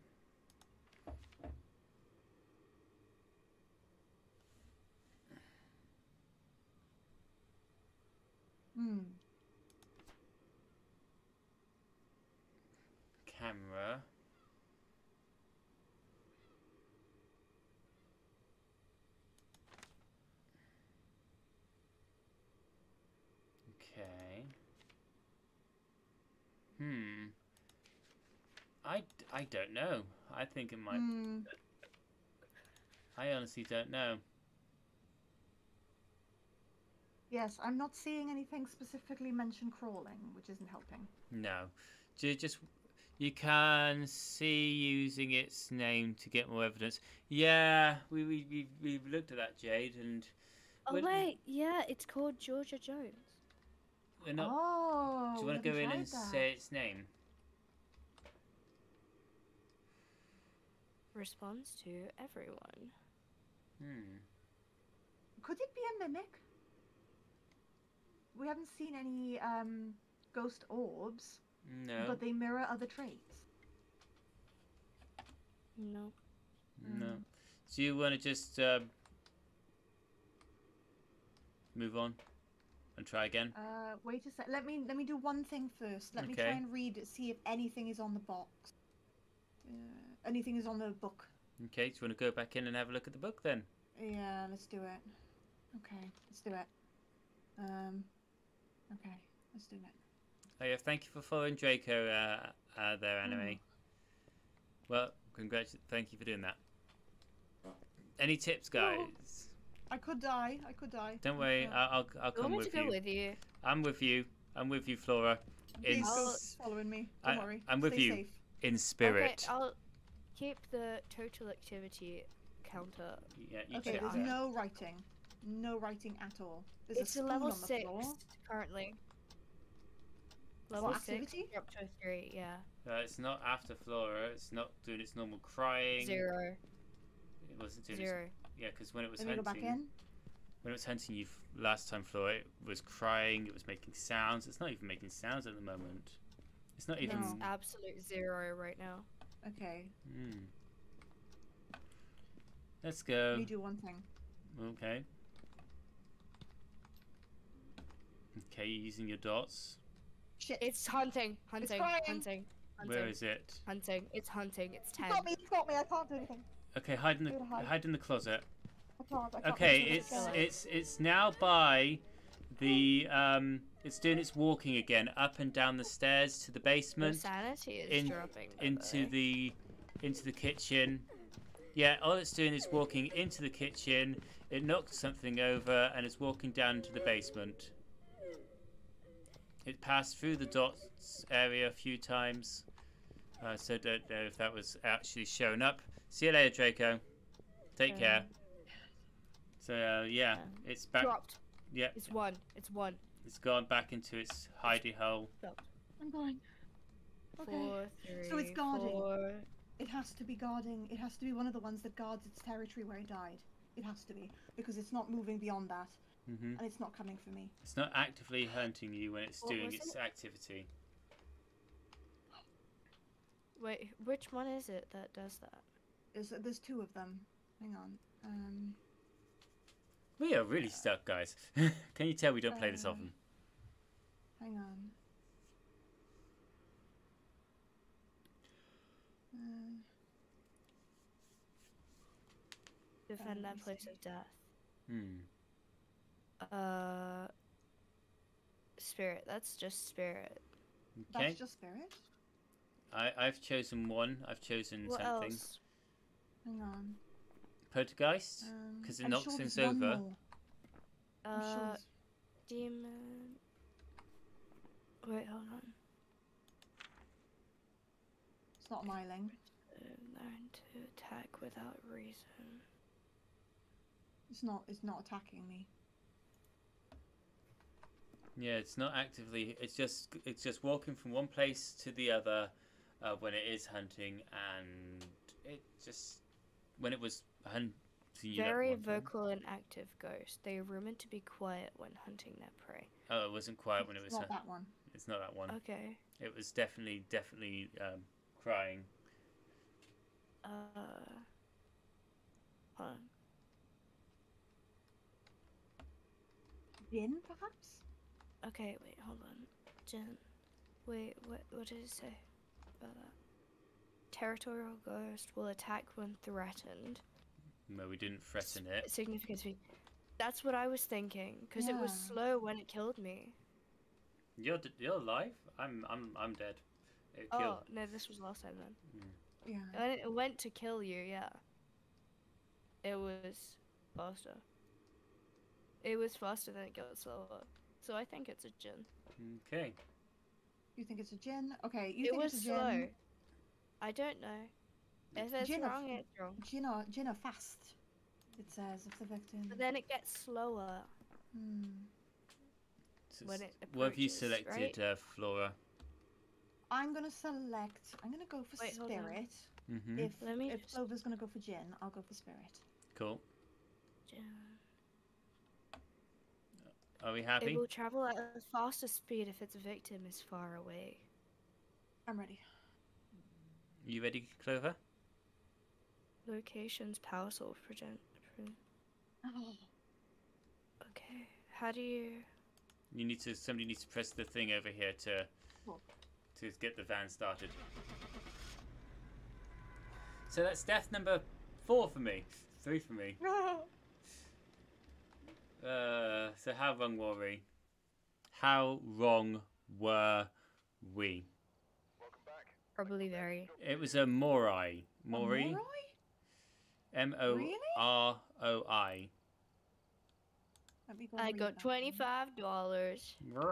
Hmm. Camera. Okay. Hmm. I, I don't know. I think it might. Hmm. I honestly don't know. Yes, I'm not seeing anything specifically mention crawling, which isn't helping. No. Ju- Just you can see using its name to get more evidence. Yeah, we we we we've looked at that, Jade, and Oh What- wait, yeah, it's called Georgia Jones. we're not. oh, do you want to go in and that. say its name? Responds to everyone. Hmm. Could it be a mimic? We haven't seen any um, ghost orbs, No. but they mirror other traits. No. No. Do you want to just um, move on and try again? Uh, wait a sec. Let me let me do one thing first. Let me try and read, see if anything is on the box. Uh, anything is on the book. Okay. Do you want to go back in and have a look at the book then? Yeah, let's do it. Okay, let's do it. Um, okay, let's do it. Oh yeah. Thank you for following Draco uh, uh, there, Anime. Well, congrats. Thank you for doing that. Any tips, guys? I could die. I could die. Don't worry. Yeah. I'll I'll, I'll You want come me with to go you. with you? I'm with you. I'm with you, Flora. In Please following me. Don't I- worry. I'm with Stay you. Safe. in spirit. Okay, I'll keep the total activity counter. Yeah, you Okay, there's that. no writing. No writing at all. There's it's a a spoon level on the six floor. currently. Level six. activity? Drop to a three. Yeah. Uh, it's not after Flora. It's not doing its normal crying. Zero. It wasn't doing its- Zero. Yeah, because when it was Let me go back hunting, in. when it was hunting you last time, Flora, it was crying. It was making sounds. It's not even making sounds at the moment. It's not even. No. Absolute zero right now. Okay, Hmm. Let's go. me do one thing. Okay. Okay, you're using your dots. Shit. It's hunting. Hunting. crying. Hunting. Hunting. Where is it? Hunting. It's hunting. It's ten. He's got me. It's got me. I can't do anything. Okay, hide in the hide. hide in the closet. I can't. I can't Okay, it's anything. it's it's now by the um. It's doing its walking again, up and down the stairs to the Your basement, sanity is in, dropping. by into way. the into the kitchen. Yeah, all it's doing is walking into the kitchen. It knocked something over and it's walking down into the basement. It passed through the dots area a few times. Uh, so don't know if that was actually shown up. See you later, Draco. Take Um, care. So uh, yeah, um, it's back. dropped. Yeah, It's one. It's one. it's gone back into its hidey hole. I'm going. Okay. Four, three, So it's guarding. four. It has to be guarding. It has to be one of the ones that guards its territory where it died. It has to be because it's not moving beyond that, hmm and it's not coming for me. It's not actively hunting you when it's What doing its it? activity. Wait, which one is it that does that? There's there's two of them. Hang on. Um, We are really stuck, guys. Can you tell we don't play this Uh, often? hang on. Uh, Defend that place see. of death. Hmm. Uh, spirit. That's just spirit. Okay. that's just spirit. I, I've chosen one. I've chosen What something. else? Hang on. Poltergeist? Um, Because it I'm knocks sure things over. more. I'm sure Uh, demon. Wait, hold on. it's not my Uh, Learn to attack without reason. It's not. It's not attacking me. Yeah, it's not actively. It's just it's just walking from one place to the other uh, when it is hunting, and it just when it was hunting. you that Very one time- vocal and active ghost. They are rumored to be quiet when hunting their prey. Oh, it wasn't quiet when it was. not hun- that one. It's not that one. Okay. It was definitely definitely um, crying. Uh. Hold on. Din, perhaps. Okay, wait, hold on. Jinn. Wait, what? What did it say about that? territorial ghost will attack when threatened. No, we didn't threaten it. Significant speed. That's what I was thinking, because it was slow when it killed me. You're you're alive. I'm I'm I'm dead. It Oh killed. no, this was last time then. Mm. Yeah. When it went to kill you, yeah. It was faster. It was faster than it got slower. So I think it's a Jinn. Okay. You think it's a Jinn? Okay, you it think was it's a Jinn. slow. I don't know. If it's Jinn wrong, it's wrong. Jinn or, Jinn or fast, it says, of the victim. But then it gets slower. Hmm. So When it what have you selected, right? uh, Flora? I'm gonna select. I'm gonna go for Wait, spirit. Mm-hmm. If Let me if just- Clover's gonna go for Jinn, I'll go for spirit. Cool. Jinn. Are we happy? It will travel at a faster speed if its victim is far away. I'm ready. You ready, Clover? Locations power source present. Oh, Okay. How do you? You need to. Somebody needs to press the thing over here to Cool. to get the van started. So that's death number four for me. Three for me. Uh, so how wrong were we? How wrong were we? Welcome back. Probably very. It was a Morai. Mori. Moroi? M O R O I. Let me go I read got that twenty one. five dollars. Nice.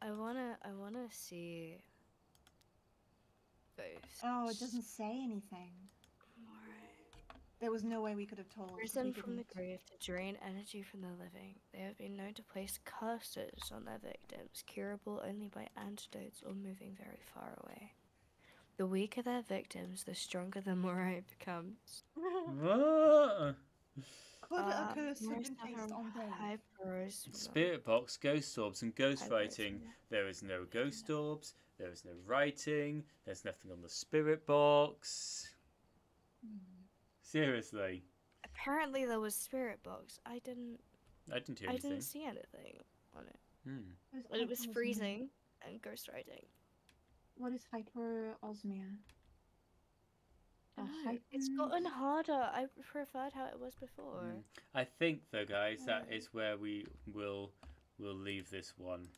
I wanna. I wanna see. Both. Oh, it doesn't say anything. There was no way we could have told. Risen from the grave to drain energy from the living, they have been known to place curses on their victims, curable only by antidotes or moving very far away. The weaker their victims, the stronger the Morai becomes. What? Could Uh, a curse have been placed on them? Spirit box, ghost orbs, and ghost writing. There is no ghost orbs. There is no writing. There's nothing on the spirit box. Seriously, Apparently there was spirit box. I didn't. I didn't hear I anything. didn't see anything on it. Hmm. What is But it was hyperosmia? freezing and ghostwriting. What is hyperosmia? A No, it's gotten harder. I preferred how it was before. I think though, guys, that is where we will will leave this one.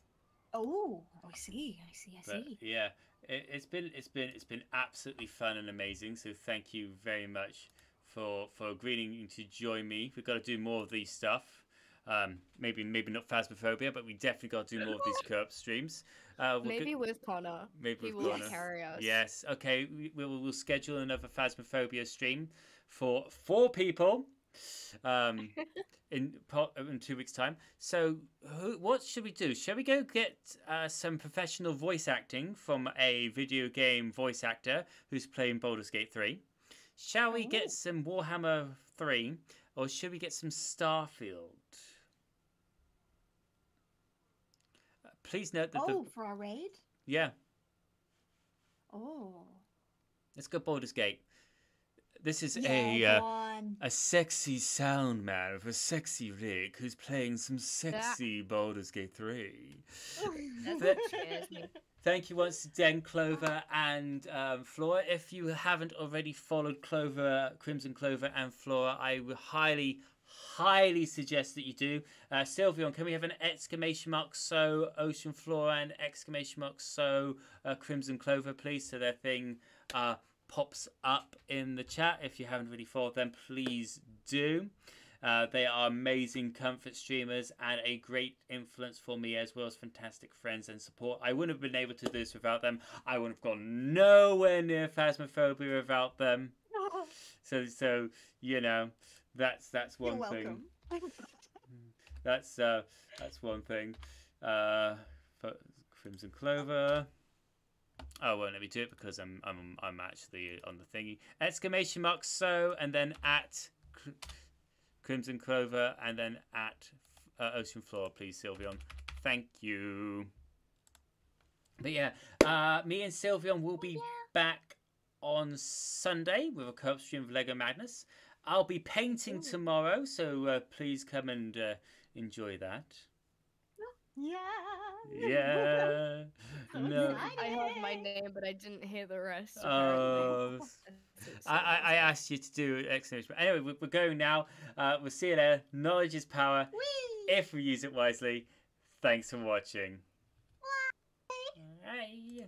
Oh, I see. I see. I But see. yeah, it, it's been it's been it's been absolutely fun and amazing. So thank you very much for for agreeing to join me. We've got to do more of these stuff. Um, maybe maybe not phasmophobia, but we definitely got to do more of these co-op streams. Uh, Maybe go- with Connor. maybe he with will Connor. carry us. Yes. Okay. We, we'll we'll schedule another phasmophobia stream for four people. Um, in po- in two weeks' time. So, who, what should we do? Shall we go get uh, some professional voice acting from a video game voice actor who's playing Baldur's Gate three? Shall we get some Warhammer three, or should we get some Starfield? Uh, Please note that Oh, the for our raid? yeah. Oh. Let's go Baldur's Gate. This is Yeah, a uh, a sexy sound man with a sexy rig who's playing some sexy Baldur's Gate 3. That scares me. Thank you once again, Clover and um, Flora. If you haven't already followed Clover, Crimson Clover, and Flora, I would highly, highly suggest that you do. Uh, Sylveon, can we have an exclamation mark so Ocean Flora and exclamation mark so uh, Crimson Clover, please, so their thing uh, pops up in the chat. If you haven't already followed them, please do. Uh, they are amazing comfort streamers and a great influence for me as well as fantastic friends and support. I wouldn't have been able to do this without them. I would have gone nowhere near Phasmophobia without them. So, so you know, that's that's one You're thing. That's uh, that's one thing. Uh, for Crimson Clover. Oh, I won't let me do it because I'm I'm I'm actually on the thingy. Exclamation mark so and then at Crimson Clover and then at uh, Ocean Flora, please, Sylveon. Thank you. But yeah, uh, me and Sylveon will be back on Sunday with a co-op stream of Lego Madness. I'll be painting tomorrow, so uh, please come and uh, enjoy that. Yeah. Yeah. so no. I heard my name, but I didn't hear the rest. Uh, I, I, I, asked you to do exclamation. But anyway, we're, we're going now. Uh, we'll see you there. Knowledge is power. Whee! If we use it wisely. Thanks for watching. Bye. Bye.